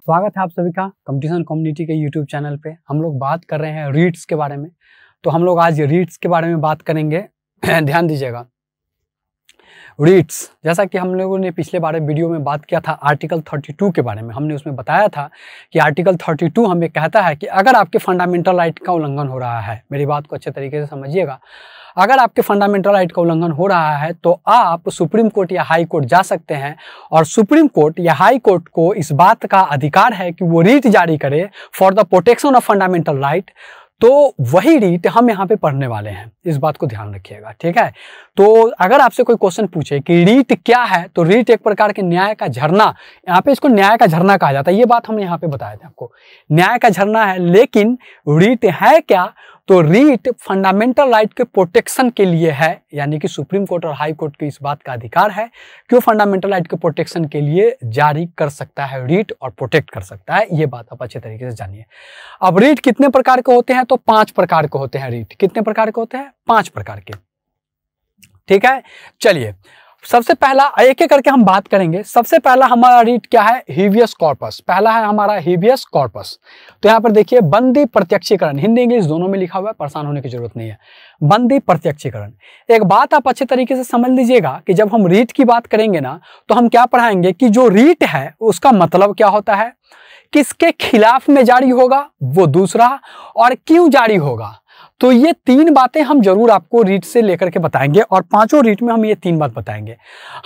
स्वागत है आप सभी का कंपटीशन कम्युनिटी के यूट्यूब चैनल पे। हम लोग बात कर रहे हैं रीट्स के बारे में। तो हम लोग आज रीड्स के बारे में बात करेंगे। ध्यान दीजिएगा। रीड्स जैसा कि हम लोगों ने पिछले बारे वीडियो में बात किया था आर्टिकल 32 के बारे में। हमने उसमें बताया था कि आर्टिकल 32 हमें कहता है कि अगर आपके फंडामेंटल राइट का उल्लंघन हो रहा है, मेरी बात को अच्छे तरीके से समझिएगा अगर आपके फंडामेंटल राइट का उल्लंघन हो रहा है तो आप सुप्रीम कोर्ट या हाई कोर्ट जा सकते हैं और सुप्रीम कोर्ट या हाई कोर्ट को इस बात का अधिकार है कि वो रीट जारी करे for the protection of fundamental right तो वही रीट हम यहाँ पे पढ़ने वाले हैं। इस बात को ध्यान रखिएगा, ठीक है? तो अगर आपसे कोई क्वेश्चन पूछे कि रीट क्या है तो रीट एक प्रकार के न्याय का झरना, यहाँ पे इसको न्याय का झरना कहा जाता है। ये बात हमने यहाँ पे बताया था आपको। न्याय का झरना है, लेकिन रीट है क्या? तो रीट फंडामेंटल राइट के प्रोटेक्शन के लिए है, यानी कि सुप्रीम कोर्ट और हाई कोर्ट के इस बात का अधिकार है कि वो फंडामेंटल राइट के प्रोटेक्शन के लिए जारी कर सकता है रीट और प्रोटेक्ट कर सकता है, ये बात आप अच्छे तरीके से जानिए। अब रीट कितने प्रकार के होते हैं? तो पाँच प्रकार के होते हैं रीट। कितने प्रकार के होते हैं? पाँच प्रकार के। ठीक है? चलिए सबसे पहला एक एक करके हम बात करेंगे। सबसे पहला हमारा रीट क्या है? हिवियस कॉर्पस पहला है हमारा हिवियस कॉर्पस तो यहाँ पर देखिए, बंदी प्रत्यक्षीकरण। हिंदी, इंग्लिश दोनों में लिखा हुआ है, परेशान होने की ज़रूरत नहीं है। बंदी प्रत्यक्षीकरण। एक बात आप अच्छे तरीके से समझ लीजिएगा कि जब हम रीट की बात करेंगे ना तो हम क्या पढ़ाएँगे कि जो रीट है, उसका मतलब क्या होता है? किसके खिलाफ में जारी होगा, वो दूसरा, और क्यों जारी होगा? तो ये तीन बातें हम ज़रूर आपको रीट से लेकर के बताएँगे और पाँचों रीट में हम ये तीन बात बताएँगे।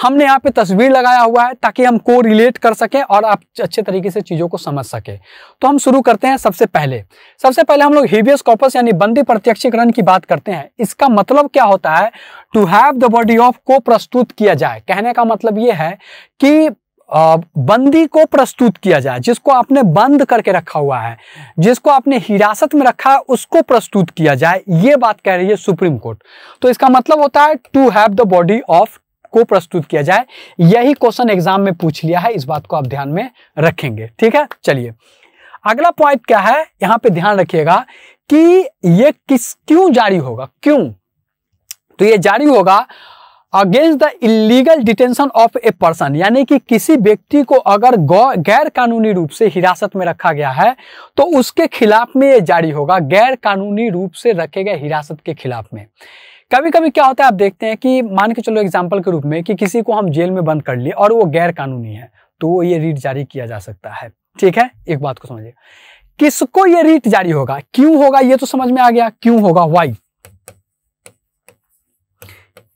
हमने यहाँ पे तस्वीर लगाया हुआ है ताकि हम को रिलेट कर सकें और आप अच्छे तरीके से चीज़ों को समझ सके। तो हम शुरू करते हैं सबसे पहले। सबसे पहले हम लोग हिबियस कॉपस यानी बंदी प्रत्यक्षीकरण की बात करते हैं। इसका मतलब क्या होता है? To have the body of को प्रस्तुत किया जाए। कहने का मतलब ये है कि बंदी को प्रस्तुत किया जाए, जिसको आपने बंद करके रखा हुआ है, जिसको आपने हिरासत में रखा है, उसको प्रस्तुत किया जाए, ये बात कह रही है सुप्रीम कोर्ट। तो इसका मतलब होता है to have the body of को प्रस्तुत किया जाए, यही क्वेश्चन एग्ज़ाम में पूछ लिया है, इस बात को आप ध्यान में रखेंगे। ठीक है? चलिए। अगला पॉइंट क्या है? यहाँ पे ध्यान रखिएगा कि ये किस, क्यों जारी होगा? क्यों? तो ये जारी होगा against the illegal detention of a person यानी कि किसी व्यक्ति को अगर गैर कानूनी रूप से हिरासत में रखा गया है तो उसके खिलाफ में ये जारी होगा गैर कानूनी रूप से रखे गए हिरासत के खिलाफ में। कभी कभी क्या होता है, आप देखते हैं कि मान के चलो एग्ज़ाम्पल के रूप में कि किसी को हम जेल में बंद कर लिए और वो गैर कानूनी है तो वो ये रीट जारी किया जा सकता है। ठीक है? एक बात को समझिए। किसको ये रीट जारी होगा? क्यों होगा? ये तो समझ में आ गया। क्यों होगा? वाई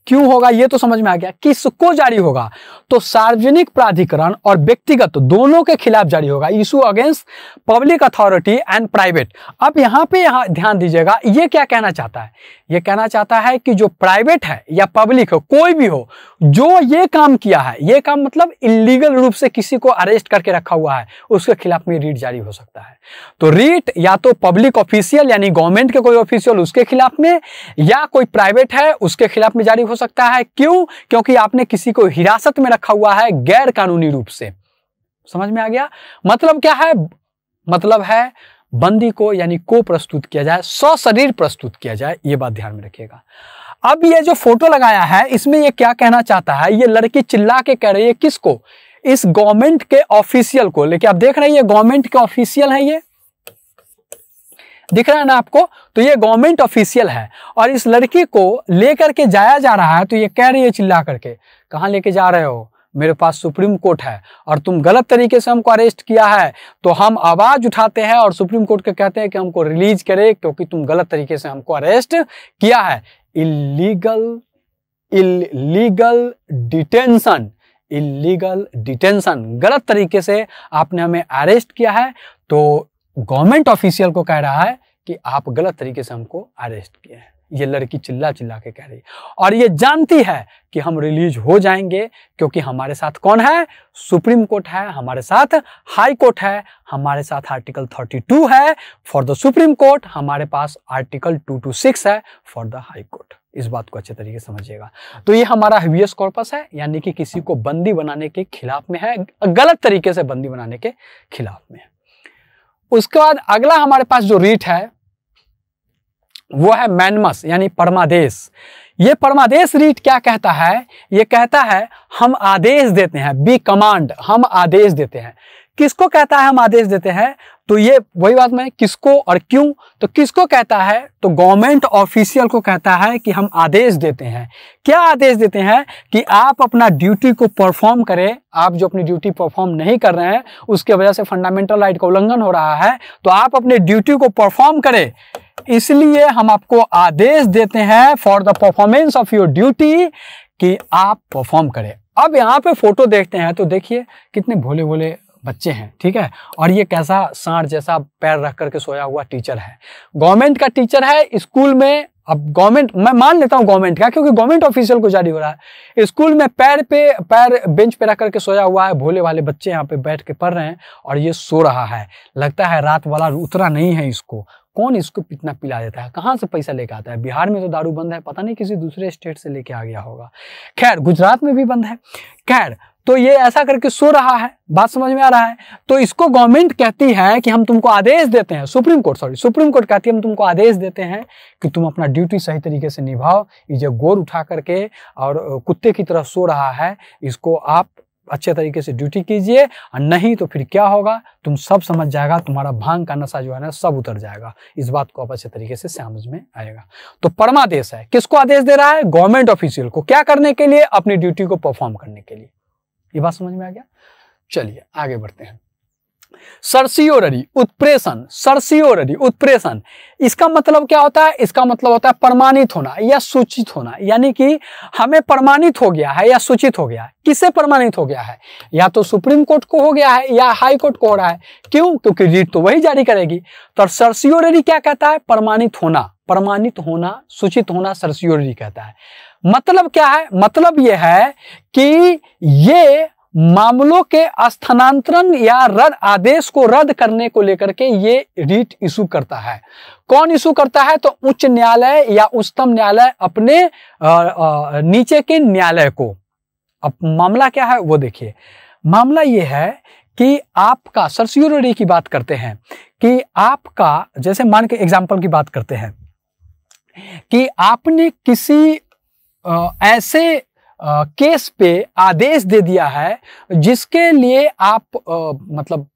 क्यों होगा ये तो समझ में आ गया। किसको जारी होगा? तो सार्वजनिक प्राधिकरण और व्यक्तिगत दोनों के खिलाफ जारी होगा। Issue against public authority and private. अब यहाँ पे यहाँ ध्यान दीजिएगा, ये क्या कहना चाहता है? ये कहना चाहता है कि जो प्राइवेट है या पब्लिक हो, कोई भी हो जो ये काम किया है, ये काम मतलब इलीगल रूप से किसी को अरेस्ट करके रखा हुआ है, उसके खिलाफ में रीट जारी हो सकता है। तो रीट या तो पब्लिक ऑफिशियल यानी गवर्नमेंट के कोई ऑफिशियल उसके खिलाफ में, या कोई प्राइवेट है, उसके खिलाफ में जारी हो सकता है। क्यों? क्योंकि आपने किसी को हिरासत में रखा हुआ है गैर कानूनी रूप से। समझ में आ गया? मतलब क्या है? मतलब है बंदी को यानी को प्रस्तुत किया जाए, सशरीर प्रस्तुत किया जाए, ये बात ध्यान में रखिएगा। अब ये जो फ़ोटो लगाया है, इसमें ये क्या कहना चाहता है? ये लड़की चिल्ला के कह रही है किसको? इस गवर्नमेंट के ऑफिशियल को। लेकिन आप देख रहे हैं, ये गवर्नमेंट के ऑफिशियल है ये। दिख रहा है ना आपको? तो ये गवर्नमेंट ऑफिशियल है। और इस लड़की को लेकर के जाया जा रहा है तो ये कह रही है चिल्ला करके, कहाँ लेके जा रहे हो? मेरे पास सुप्रीम कोर्ट है, और तुम गलत तरीके से हमको अरेस्ट किया है। तो हम आवाज़ उठाते हैं और सुप्रीम कोर्ट के कहते हैं कि हमको रिलीज़ करे, क्योंकि तुम गलत तरीके से हमको अरेस्ट किया है। Illegal illegal detention illegal detention गलत तरीके से आपने हमें अरेस्ट किया है तो गवर्नमेंट ऑफिशियल को कह रहा है कि आप गलत तरीके से हमको अरेस्ट किए हैं। ये लड़की चिल्ला चिल्ला के कह रही है और ये जानती है कि हम रिलीज़ हो जाएँगे क्योंकि हमारे साथ कौन है? सुप्रीम कोर्ट है, हमारे साथ हाई कोर्ट है, हमारे साथ आर्टिकल 32 है, फॉर द सुप्रीम कोर्ट हमारे पास आर्टिकल 226 है, फॉर द हाई कोर्ट. इस बात को अच्छे तरीके समझिएगा। तो ये हमारा हेवियस कॉर्पस है, यानी कि किसी को बंदी बनाने के खिलाफ में है, गलत तरीके से बंदी बनाने के खिलाफ में है। उसके बाद अगला हमारे पास जो रीट है वो है मैनमस, यानी परमादेश। ये परमादेश रीट क्या कहता है? ये कहता है, हम आदेश देते हैं बी कमांड हम आदेश देते हैं। किसको कहता है हम आदेश देते हैं? तो ये वही बात में, किसको और क्यों? तो किसको कहता है? तो गवर्नमेंट ऑफिशियल को कहता है कि हम आदेश देते हैं। क्या आदेश देते हैं? कि आप अपना ड्यूटी को परफॉर्म करें। आप जो अपनी ड्यूटी परफॉर्म नहीं कर रहे हैं, उसके वजह से फंडामेंटल राइट का उल्लंघन हो रहा है तो आप अपने ड्यूटी को परफॉर्म करें। इसलिए हम आपको आदेश देते हैं for the performance of your duty कि आप परफॉर्म करें। अब यहाँ पे फ़ोटो देखते हैं तो देखिए कितने भोले भोले बच्चे हैं, ठीक है? और ये कैसा सांड जैसा पैर रख करके सोया हुआ टीचर है। गवर्नमेंट का टीचर है स्कूल में अब गवर्नमेंट मैं मान लेता हूँ गवर्नमेंट का, क्योंकि गवर्नमेंट ऑफिशियल को जारी हो रहा है। स्कूल में पैर पे, पैर बेंच पे रख करके सोया हुआ है, भोले वाले बच्चे यहाँ पे बैठ के पढ़ रहे हैं और ये सो रहा है। लगता है रात वाला उतरा नहीं है इसको। कौन इसको इतना पिला देता है? कहाँ से पैसा लेके आता है? बिहार में तो दारू बंद है, पता नहीं किसी दूसरे स्टेट से लेके आ गया होगा। खैर, गुजरात में भी बंद है। खैर तो ये ऐसा करके सो रहा है, बात समझ में आ रहा है। तो इसको गवर्नमेंट कहती है कि हम तुमको आदेश देते हैं, supreme court sorry supreme court कहती है, हम तुमको आदेश देते हैं कि तुम अपना ड्यूटी सही तरीके से निभाओ, ये जो गोर उठा करके और कुत्ते की तरह सो रहा है, इसको आप अच्छे तरीके से ड्यूटी कीजिए और नहीं तो फिर क्या होगा? तुम सब समझ जाएगा, तुम्हारा भाँग का नशा जो है ना, सब उतर जाएगा। इस बात को आप अच्छे तरीके से समझ में आएगा। तो परमादेश है। किसको आदेश दे रहा है? गवर्नमेंट ऑफिशियल को। क्या करने के लिए? अपनी ड्यूटी को परफॉर्म करने के लिए। ये बात समझ में आ गया? चलिए, आगे बढ़ते हैं। सरसियोररी उत्प्रेषण सरसियोररी उत्प्रेषण। इसका मतलब क्या होता है? इसका मतलब होता है प्रमाणित होना या सूचित होना। यानी कि हमें प्रमाणित हो गया है या सूचित हो गया है। किससे प्रमाणित हो गया है? या तो सुप्रीम कोर्ट को हो गया है या हाई कोर्ट को हो रहा है। क्यों? क्योंकि रीट तो वही जारी करेगी। तो सरसियोररी क्या कहता है? प्रमाणित होना। प्रमाणित होना, सूचित होना सरसियोररी कहता है। मतलब क्या है? मतलब यह है कि ये मामलों के स्थानांतरण या रद्द आदेश को रद्द करने को लेकर के ये रीट इशू करता है। कौन इशू करता है? तो उच्च न्यायालय या उच्चतम न्यायालय अपने आ, आ, नीचे के न्यायालय को। अब मामला क्या है? वो देखिए। मामला ये है कि आपका सरसियोरी की बात करते हैं कि आपका जैसे मान के एग्ज़ाम्पल की बात करते हैं कि आपने किसी आ, ऐसे केस पे आदेश दे दिया है जिसके लिए आप आ, मतलब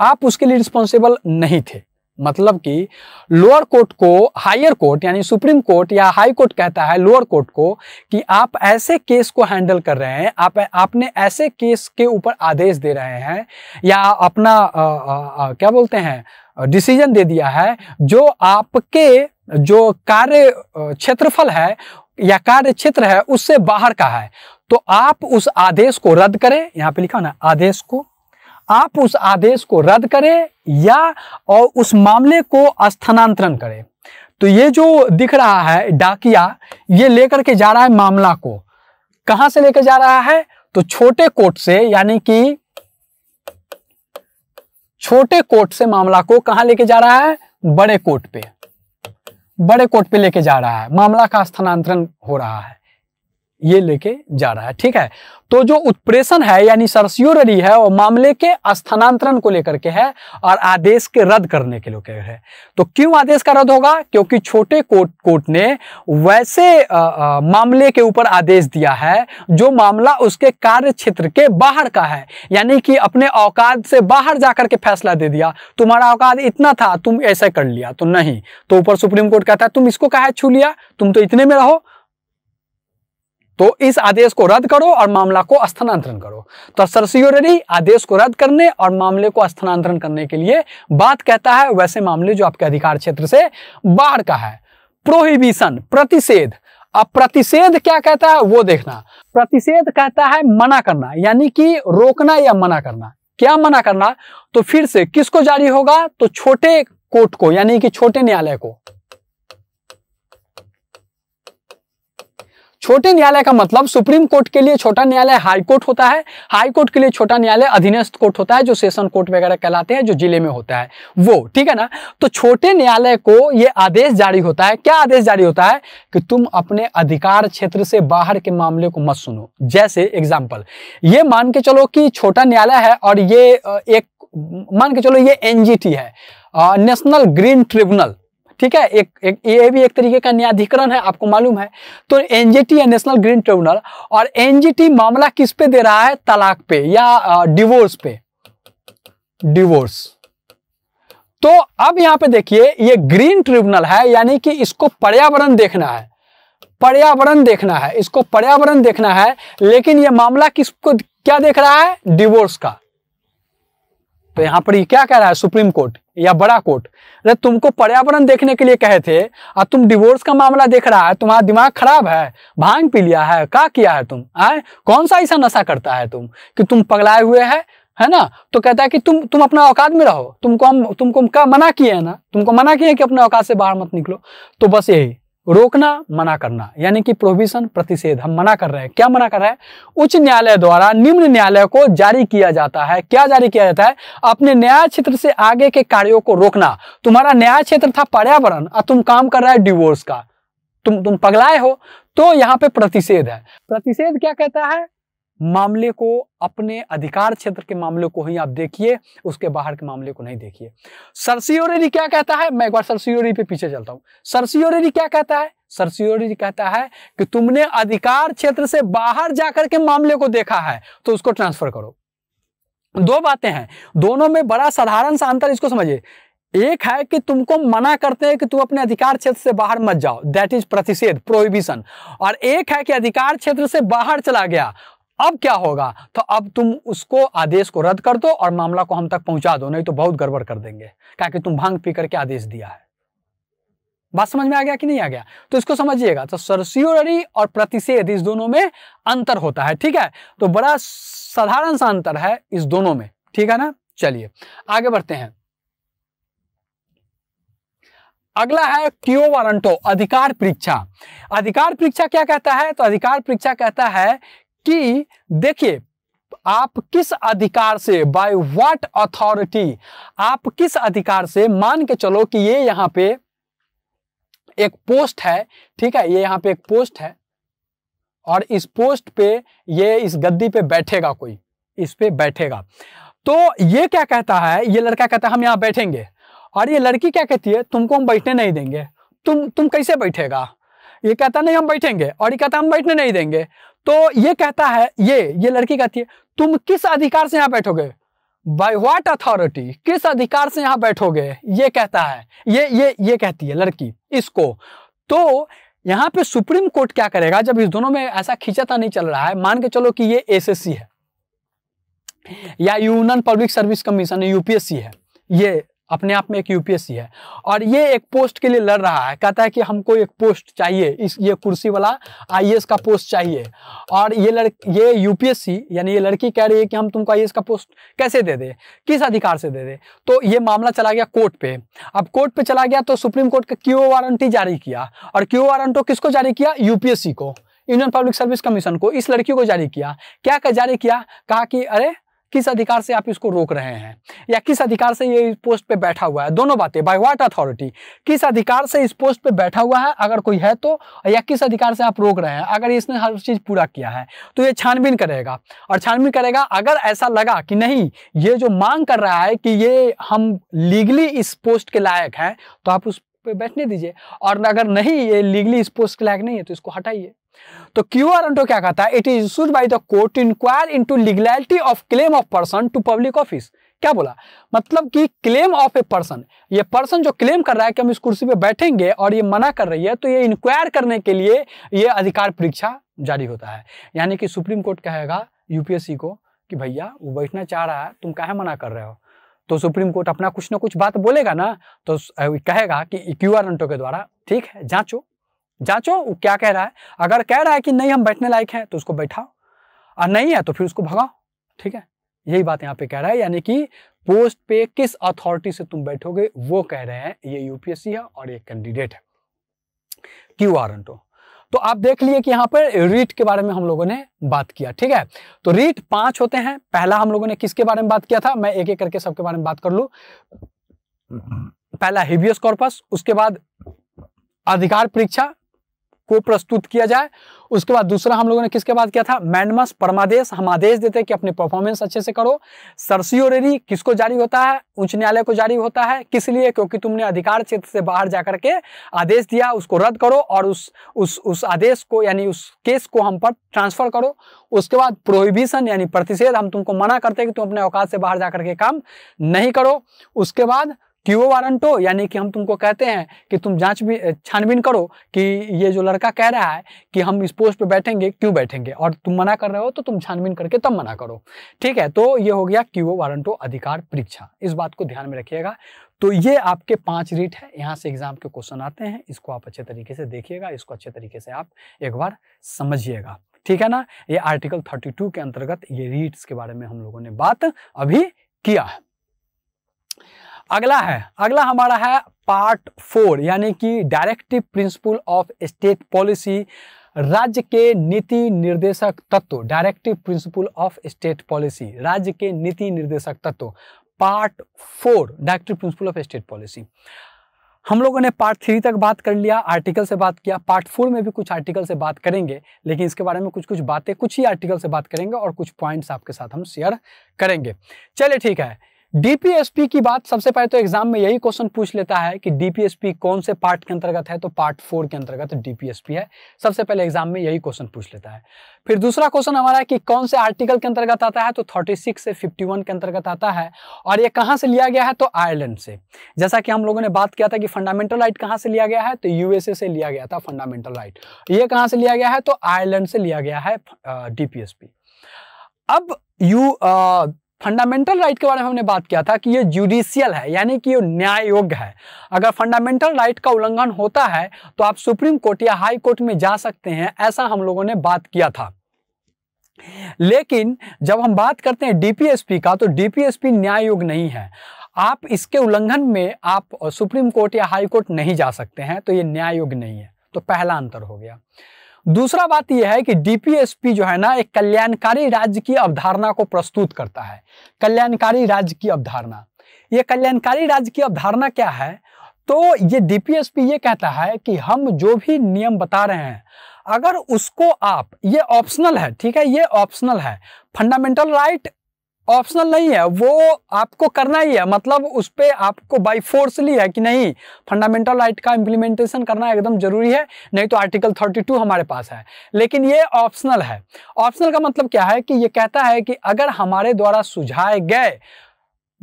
आप उसके लिए रिस्पॉन्सिबल नहीं थे। मतलब कि लोअर कोर्ट को हायर कोर्ट यानी सुप्रीम कोर्ट या हाई कोर्ट कहता है लोअर कोर्ट को कि आप ऐसे केस को हैंडल कर रहे हैं आप आपने ऐसे केस के ऊपर आदेश दे रहे हैं या अपना आ, आ, आ, क्या बोलते हैं डिसीज़न दे दिया है जो आपके जो कार्य क्षेत्रफल है या कार्य क्षेत्र है, उससे बाहर का है। तो आप उस आदेश को रद्द करें, यहाँ पे लिखा ना, आदेश को। आप उस आदेश को रद्द करें या, और उस मामले को स्थानांतरण करें। तो ये जो दिख रहा है, डाकिया, ये लेकर के जा रहा है मामला को। कहाँ से लेकर जा रहा है? तो छोटे कोर्ट से, यानी कि छोटे कोर्ट से मामला को कहाँ लेके जा रहा है? बड़े कोर्ट पे। बड़े कोर्ट पे लेके जा रहा है। मामला का स्थानांतरण हो रहा है। ये लेके जा रहा है। ठीक है? तो जो उत्प्रेषण है यानी सरसियोररी है वो मामले के स्थानांतरण को लेकर के है और आदेश के रद्द करने के लेकर है। तो क्यों आदेश का रद्द होगा? क्योंकि छोटे कोर्ट कोर्ट ने वैसे आ, आ, मामले के ऊपर आदेश दिया है जो मामला उसके कार्य क्षेत्र के बाहर का है। यानी कि अपने औकात से बाहर जाकर के फैसला दे दिया। तुम्हारा औकात इतना था तुम ऐसा कर लिया। तो नहीं तो ऊपर सुप्रीम कोर्ट कहता है तुम इसको कहा छू लिया? तुम तो इतने में रहो। तो इस आदेश को रद्द करो और मामला को स्थानांतरण करो। तो सरसियोरी आदेश को रद्द करने और मामले को स्थानांतरण करने के लिए बात कहता है, वैसे मामले जो आपके अधिकार क्षेत्र से बाहर का है। प्रोहिबिशन प्रतिषेध। अब प्रतिषेध क्या कहता है, वो देखना। प्रतिषेध कहता है मना करना, यानी कि रोकना या मना करना। क्या मना करना? तो फिर से किसको जारी होगा? तो छोटे कोर्ट को, यानी कि छोटे न्यायालय को। छोटे न्यायालय का मतलब सुप्रीम कोर्ट के लिए छोटा न्यायालय हाई कोर्ट होता है। हाई कोर्ट के लिए छोटा न्यायालय अधीनस्थ कोर्ट होता है, जो सेशन कोर्ट वगैरह कहलाते हैं, जो ज़िले में होता है। वो, ठीक है ना? तो छोटे न्यायालय को ये आदेश जारी होता है। क्या आदेश जारी होता है? कि तुम अपने अधिकार क्षेत्र से बाहर के मामले को मत सुनो। जैसे एग्ज़ाम्पल ये मान के चलो कि छोटा न्यायालय है और ये एक, मान के चलो ये एनजीटी है। नेशनल ग्रीन ट्रिब्यूनल ठीक है? एक, एक ये भी एक तरीके का न्यायाधिकरण है आपको मालूम है। तो एनजीटी है नेशनल ग्रीन ट्रिब्यूनल और एनजीटी मामला किस पे दे रहा है? तलाक पे या डिवोर्स पे। डिवोर्स तो अब यहाँ पे देखिए ये ग्रीन ट्रिब्यूनल है यानी कि इसको पर्यावरण देखना है। पर्यावरण देखना है इसको पर्यावरण देखना है लेकिन ये मामला किसको क्या देख रहा है? डिवोर्स का। तो यहाँ पर ये क्या कह रहा है? सुप्रीम कोर्ट या बड़ा कोर्ट। अरे तुमको पर्यावरण देखने के लिए कहे थे, और तुम डिवोर्स का मामला देख रहा है, तुम्हारा दिमाग खराब है, भाँग पी लिया है, क्या किया है तुम? आए, कौन सा ऐसा नशा करता है तुम? कि तुम पगलाए हुए है है ना? तो कहता है कि तुम तुम अपना औकात में रहो। तुमको हम, तुमको मना किए है ना? तुमको मना किए कि अपने औकात से बाहर मत निकलो? तो बस यही। रोकना, मना करना, यानी कि प्रोहिबिशन प्रतिषेध, हम मना कर रहे हैं। क्या मना कर रहे हैं? उच्च न्यायालय द्वारा निम्न न्यायालय को जारी किया जाता है। क्या जारी किया जाता है? अपने न्याय क्षेत्र से आगे के कार्यों को रोकना। तुम्हारा न्याय क्षेत्र था पर्यावरण और तुम काम कर रहा है डिवोर्स का। तुम तुम पगलाए हो तो यहाँ पे प्रतिषेध है। प्रतिषेध क्या कहता है? मामले को, अपने अधिकार क्षेत्र के मामले को ही आप देखिए, उसके बाहर के मामले को नहीं देखिए। सरसियोरेरी क्या कहता है? मैं एक बार सरसियोरी पे पीछे चलता हूँ। सरसियोरेरी क्या कहता है? सरसियोरेरी कहता है कि तुमने अधिकार क्षेत्र से बाहर जाकर के मामले को देखा है तो उसको ट्रांसफ़र करो। दो बातें हैं। दोनों में बड़ा साधारण सा अंतर इसको समझिए। एक है कि तुमको मना करते हैं कि तुम अपने अधिकार क्षेत्र से बाहर मत जाओ। दैट इज़ प्रतिषेध प्रोहिबिशन और एक है कि अधिकार क्षेत्र से बाहर चला गया अब क्या होगा? तो अब तुम उसको आदेश को रद्द कर दो और मामला को हम तक पहुँचा दो, नहीं तो बहुत गड़बड़ कर देंगे। क्या कि तुम भाँग पी करके आदेश दिया है। बात समझ में आ गया कि नहीं आ गया? तो इसको समझिएगा तो सरसियोरी और प्रतिषेध इस दोनों में अंतर होता है, ठीक है? तो बड़ा साधारण सा अंतर है इस दोनों में, ठीक है ना? चलिए, आगे बढ़ते हैं। अगला है क्यो वारंटो, अधिकार परीक्षा। अधिकार परीक्षा क्या कहता है? तो अधिकार परीक्षा कहता है कि देखिए, आप किस अधिकार से बाय व्हाट अथॉरिटी आप किस अधिकार से मान के चलो कि ये यहाँ पे एक पोस्ट है, ठीक है, ये यहाँ पे एक पोस्ट है, और इस पोस्ट पे ये इस गद्दी पे बैठेगा कोई, इस पे बैठेगा। तो ये क्या कहता है, ये लड़का कहता है, हम यहाँ बैठेंगे। और ये लड़की क्या कहती है, तुमको हम बैठने नहीं देंगे। तुम तुम कैसे बैठेगा? ये कहता नहीं, हम बैठेंगे। और ये कहता हम बैठने नहीं देंगे। तो ये कहता है, ये ये लड़की कहती है, तुम किस अधिकार से यहाँ बैठोगे? बाय व्हाट अथॉरिटी किस अधिकार से यहाँ बैठोगे? ये कहता है, ये ये ये कहती है लड़की, इसको। तो यहाँ पे सुप्रीम कोर्ट क्या करेगा, जब इस दोनों में ऐसा खींचाता नहीं चल रहा है, मान के चलो कि ये एसएससी है, या union public service commission, UPSC है, ये अपने आप में एक यूपीएससी है। और ये एक पोस्ट के लिए लड़ रहा है। कहता है कि हमको एक पोस्ट चाहिए। इस, ये कुर्सी वाला आईएएस का पोस्ट चाहिए। और ये लड़, ये यूपीएससी यानी ये लड़की कह रही है कि हम तुमको आईएएस का पोस्ट कैसे दे दे? किस अधिकार से दे दे? तो ये मामला चला गया कोर्ट पे। अब कोर्ट पे चला गया तो सुप्रीम कोर्ट का क्यू वारंटी जारी किया। और क्यू वारंटो किसको जारी किया? यूपीएससी को। यूनियन पब्लिक सर्विस कमीशन को, इस लड़की को जारी किया। क्या जारी किया? कहा कि, अरे किस अधिकार से आप इसको रोक रहे हैं? या किस अधिकार से ये इस पोस्ट पे बैठा हुआ है? दोनों बातें। बाय व्हाट अथॉरिटी किस अधिकार से इस पोस्ट पे बैठा हुआ है? अगर कोई है तो या किस अधिकार से आप रोक रहे हैं? अगर इसने हर चीज़ पूरा किया है तो ये छानबीन करेगा। और छानबीन करेगा अगर ऐसा लगा कि नहीं, ये जो मांग कर रहा है कि ये हम लीगली इस पोस्ट के लायक हैं तो आप उस पर बैठने दीजिए। और अगर नहीं, ये लीगली इस पोस्ट के लायक नहीं है तो इसको हटाइए। तो क्यू आर अंटो क्या कहता है? It is issued by the court to inquire into legality of claim of person to public office क्या बोला? मतलब कि क्लेम ऑफ़ ए पर्सन ये पर्सन जो क्लेम कर रहा है कि हम इस कुर्सी पे बैठेंगे और ये मना कर रही है तो ये इंक्वायर करने के लिए ये अधिकार परीक्षा जारी होता है। यानी कि सुप्रीम कोर्ट कहेगा यूपीएससी को कि भैया, वो बैठना चाह रहा है, तुम कहे मना कर रहे हो? तो सुप्रीम कोर्ट अपना कुछ ना कुछ बात बोलेगा ना तो कहेगा कि क्यू आर के द्वारा, ठीक है, जांचो। जांचो, वो क्या कह रहा है? अगर कह रहा है कि नहीं, हम बैठने लायक हैं तो उसको बैठाओ। और नहीं है तो फिर उसको भगाओ। ठीक है? यही बात यहाँ पे कह रहा है, यानी कि पोस्ट पे किस अथॉरिटी से तुम बैठोगे, वो कह रहे हैं, ये यूपीएससी है और ये कैंडिडेट है। क्यू आर तो आप देख लिए कि यहाँ पर रीट के बारे में हम लोगों ने बात किया, ठीक है? तो रीट पाँच होते हैं। पहला हम लोगों ने किसके बारे में बात किया था? मैं एक एक करके सबके बारे में बात कर लू। पहला हिबियस कॉर्पस उसके बाद अधिकार परीक्षा को प्रस्तुत किया जाए। उसके बाद दूसरा हम लोगों ने किसके बाद किया था? मैनमस परमादेश हम आदेश देते हैं कि अपने परफॉर्मेंस अच्छे से करो। सरसियोरेरी किसको जारी होता है? उच्च न्यायालय को जारी होता है। किस लिए? क्योंकि तुमने अधिकार क्षेत्र से बाहर जाकर के आदेश दिया, उसको रद्द करो और उस उस उस आदेश को, यानी उस केस को हम पर ट्रांसफ़र करो। उसके बाद प्रोहिबिशन यानी प्रतिषेध, हम तुमको मना करते हैं कि तुम अपने औकात से बाहर जाकर के काम नहीं करो। उसके बाद क्यों वारंटो? यानी कि हम तुमको कहते हैं कि तुम जाँच भी, छानबीन करो कि ये जो लड़का कह रहा है कि हम इस पोस्ट पे बैठेंगे, क्यों बैठेंगे? और तुम मना कर रहे हो तो तुम छानबीन करके तब मना करो। ठीक है तो ये हो गया क्यों वारंटो अधिकार परीक्षा। इस बात को ध्यान में रखिएगा। तो ये आपके पाँच रीट है। यहाँ से एग्ज़ाम के क्वेश्चन आते हैं। इसको आप अच्छे तरीके से देखिएगा। इसको अच्छे तरीके से आप एक बार समझिएगा। ठीक है ना? ये आर्टिकल 32 के अंतर्गत ये रीट्स के बारे में हम लोगों ने बात अभी किया है। अगला है, अगला हमारा है पार्ट फोर यानी कि directive principle of state policy राज्य के नीति निर्देशक तत्व directive principle of state policy राज्य के नीति निर्देशक तत्व part four directive principle of state policy हम लोगों ने पार्ट थ्री तक बात कर लिया आर्टिकल से बात किया पार्ट फोर में भी कुछ आर्टिकल से बात करेंगे, लेकिन इसके बारे में कुछ कुछ बातें, कुछ ही आर्टिकल से बात करेंगे और कुछ पॉइंट्स आपके साथ हम शेयर करेंगे। चलिए ठीक है डीपीएसपी की बात, सबसे पहले तो एग्ज़ाम में यही क्वेश्चन पूछ लेता है कि डीपीएसपी कौन से पार्ट के अंतर्गत है? तो पार्ट फोर के अंतर्गत डीपीएसपी है। सबसे पहले एग्ज़ाम में यही क्वेश्चन पूछ लेता है। फिर दूसरा क्वेश्चन हमारा है कि कौन से आर्टिकल के अंतर्गत आता है? तो 36 से 51 के अंतर्गत आता है। और ये कहाँ से लिया गया है? तो आयरलैंड से। जैसा कि हम लोगों ने बात किया था कि फंडामेंटल राइट कहाँ से लिया गया है? तो यूएसए से लिया गया था फंडामेंटल राइट ये कहाँ से लिया गया है? तो आयरलैंड से लिया गया है डीपीएसपी अब यू फंडामेंटल राइट के बारे में हमने बात किया था कि ये जुडिशियल है, यानी कि ये न्याय योग्य है। अगर फंडामेंटल राइट का उल्लंघन होता है तो आप सुप्रीम कोर्ट या हाई कोर्ट में जा सकते हैं, ऐसा हम लोगों ने बात किया था। लेकिन जब हम बात करते हैं डीपीएसपी का तो डीपीएसपी न्याय योग्य नहीं है। आप इसके उल्लंघन में आप सुप्रीम कोर्ट या हाई कोर्ट नहीं जा सकते हैं तो ये न्याय योग्य नहीं है। तो पहला अंतर हो गया। दूसरा बात यह है कि डीपीएसपी जो है ना, एक कल्याणकारी राज्य की अवधारणा को प्रस्तुत करता है। कल्याणकारी राज्य की अवधारणा। ये कल्याणकारी राज्य की अवधारणा क्या है? तो ये डीपीएसपी ये कहता है कि हम जो भी नियम बता रहे हैं, अगर उसको आप, ये ऑप्शनल है, ठीक है, ये ऑप्शनल है। फंडामेंटल राइट ऑप्शनल नहीं है, वो आपको करना ही है। मतलब उस पर आपको बाई फोर्सली है कि नहीं फंडामेंटल राइट का इम्प्लीमेंटेशन करना एकदम ज़रूरी है, नहीं तो आर्टिकल 32 हमारे पास है। लेकिन ये ऑप्शनल है। ऑप्शनल का मतलब क्या है कि ये कहता है कि अगर हमारे द्वारा सुझाए गए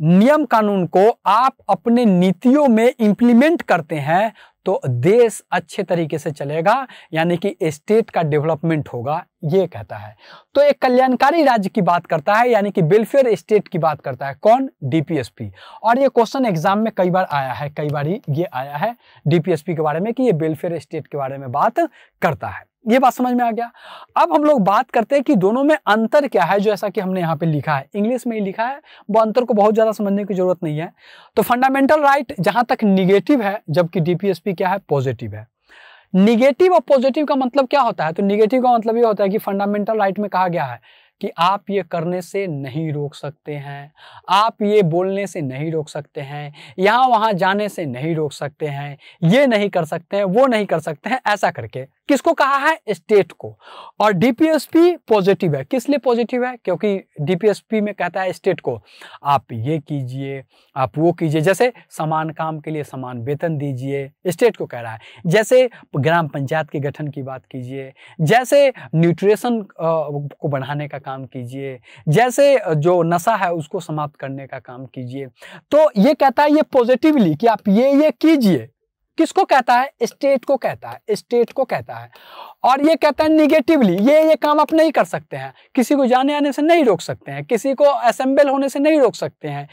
नियम कानून को आप अपने नीतियों में इंप्लीमेंट करते हैं तो देश अच्छे तरीके से चलेगा, यानी कि स्टेट का डेवलपमेंट होगा, ये कहता है। तो एक कल्याणकारी राज्य की बात करता है, यानी कि वेलफेयर स्टेट की बात करता है। कौन? डीपीएसपी और ये क्वेश्चन एग्ज़ाम में कई बार आया है, कई बार ये आया है डीपीएसपी के बारे में कि ये वेलफेयर स्टेट के बारे में बात करता है। ये बात समझ में आ गया। अब हम लोग बात करते हैं कि दोनों में अंतर क्या है, जो ऐसा कि हमने यहाँ पे लिखा है। इंग्लिश में ही लिखा है, वो अंतर को बहुत ज़्यादा समझने की ज़रूरत नहीं है। तो फंडामेंटल राइट जहाँ तक निगेटिव है, जबकि डीपीएसपी क्या है, पॉजिटिव है। निगेटिव और पॉजिटिव का मतलब क्या होता है? तो निगेटिव का मतलब ये होता है कि फंडामेंटल राइट में कहा गया है कि आप ये करने से नहीं रोक सकते हैं, आप ये बोलने से नहीं रोक सकते हैं, यहाँ वहाँ जाने से नहीं रोक सकते हैं, ये नहीं कर सकते हैं, वो नहीं कर सकते हैं, ऐसा करके। किसको कहा है? स्टेट को। और डीपीएसपी पॉजिटिव है। किस लिए पॉजिटिव है? क्योंकि डीपीएसपी में कहता है स्टेट को, आप ये कीजिए, आप वो कीजिए। जैसे समान काम के लिए समान वेतन दीजिए, स्टेट को कह रहा है। जैसे ग्राम पंचायत के गठन की बात कीजिए, जैसे न्यूट्रिशन को बढ़ाने का काम कीजिए, जैसे जो नशा है उसको समाप्त करने का काम कीजिए। तो ये कहता है ये पॉजिटिवली कि आप ये ये कीजिए। किसको कहता है? स्टेट को कहता है, स्टेट को कहता है। और ये कहता है निगेटिवली ये ये काम आप नहीं कर सकते हैं। किसी को जाने आने से नहीं रोक सकते हैं, किसी को असेंबल होने से नहीं रोक सकते हैं।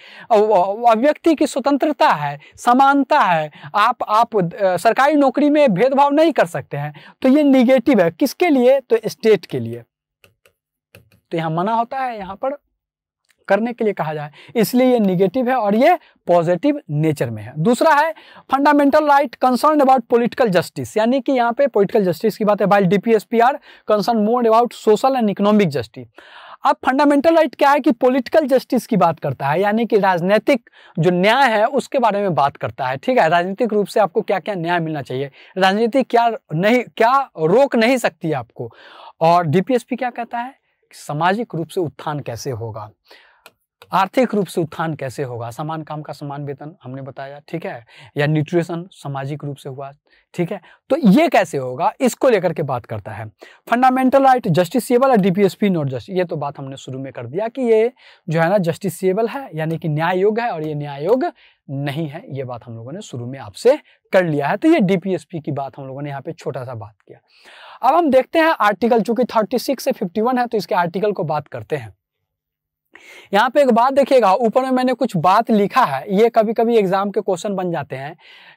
व्यक्ति की स्वतंत्रता है, समानता है, आप आप सरकारी नौकरी में भेदभाव नहीं कर सकते हैं। तो ये निगेटिव है, किसके लिए? तो स्टेट के लिए। तो यहाँ मना होता है, यहाँ पर करने के लिए कहा जाए। इसलिए ये निगेटिव है और ये पॉजिटिव नेचर में है। दूसरा है fundamental right concern about political justice यानी कि यहाँ पे पॉलिटिकल जस्टिस की बात है while DPSP are concern more about social and economic justice अब फंडामेंटल राइट क्या है कि पॉलिटिकल जस्टिस की बात करता है, यानी कि राजनीतिक जो न्याय है, उसके बारे में बात करता है। ठीक है, राजनीतिक रूप से आपको क्या क्या न्याय मिलना चाहिए? राजनीति क्या नहीं, क्या रोक नहीं सकती आपको? और डीपीएसपी क्या कहता है? सामाजिक रूप से उत्थान कैसे होगा? आर्थिक रूप से उत्थान कैसे होगा? समान काम का समान वेतन हमने बताया, ठीक है? या न्यूट्रिशन सामाजिक रूप से हुआ, ठीक है? तो ये कैसे होगा? इसको लेकर के बात करता है। फंडामेंटल राइट जस्टिसबल और डीपीएसपी नॉट जस्ट ये तो बात हमने शुरू में कर दिया कि ये जो है ना जस्टिसबल है, यानी कि न्याय योग है और ये न्याय योग नहीं है। ये बात हम लोगों ने शुरू में आपसे कर लिया है तो ये डीपीएसपी की बात हम लोगों ने यहाँ पे छोटा सा बात किया। अब हम देखते हैं आर्टिकल चूँकि 36 से 51 है तो इसके आर्टिकल को बात करते हैं। यहाँ पे एक बात देखिएगा, ऊपर में मैंने कुछ बात लिखा है, ये कभी कभी एग्ज़ाम के क्वेश्चन बन जाते हैं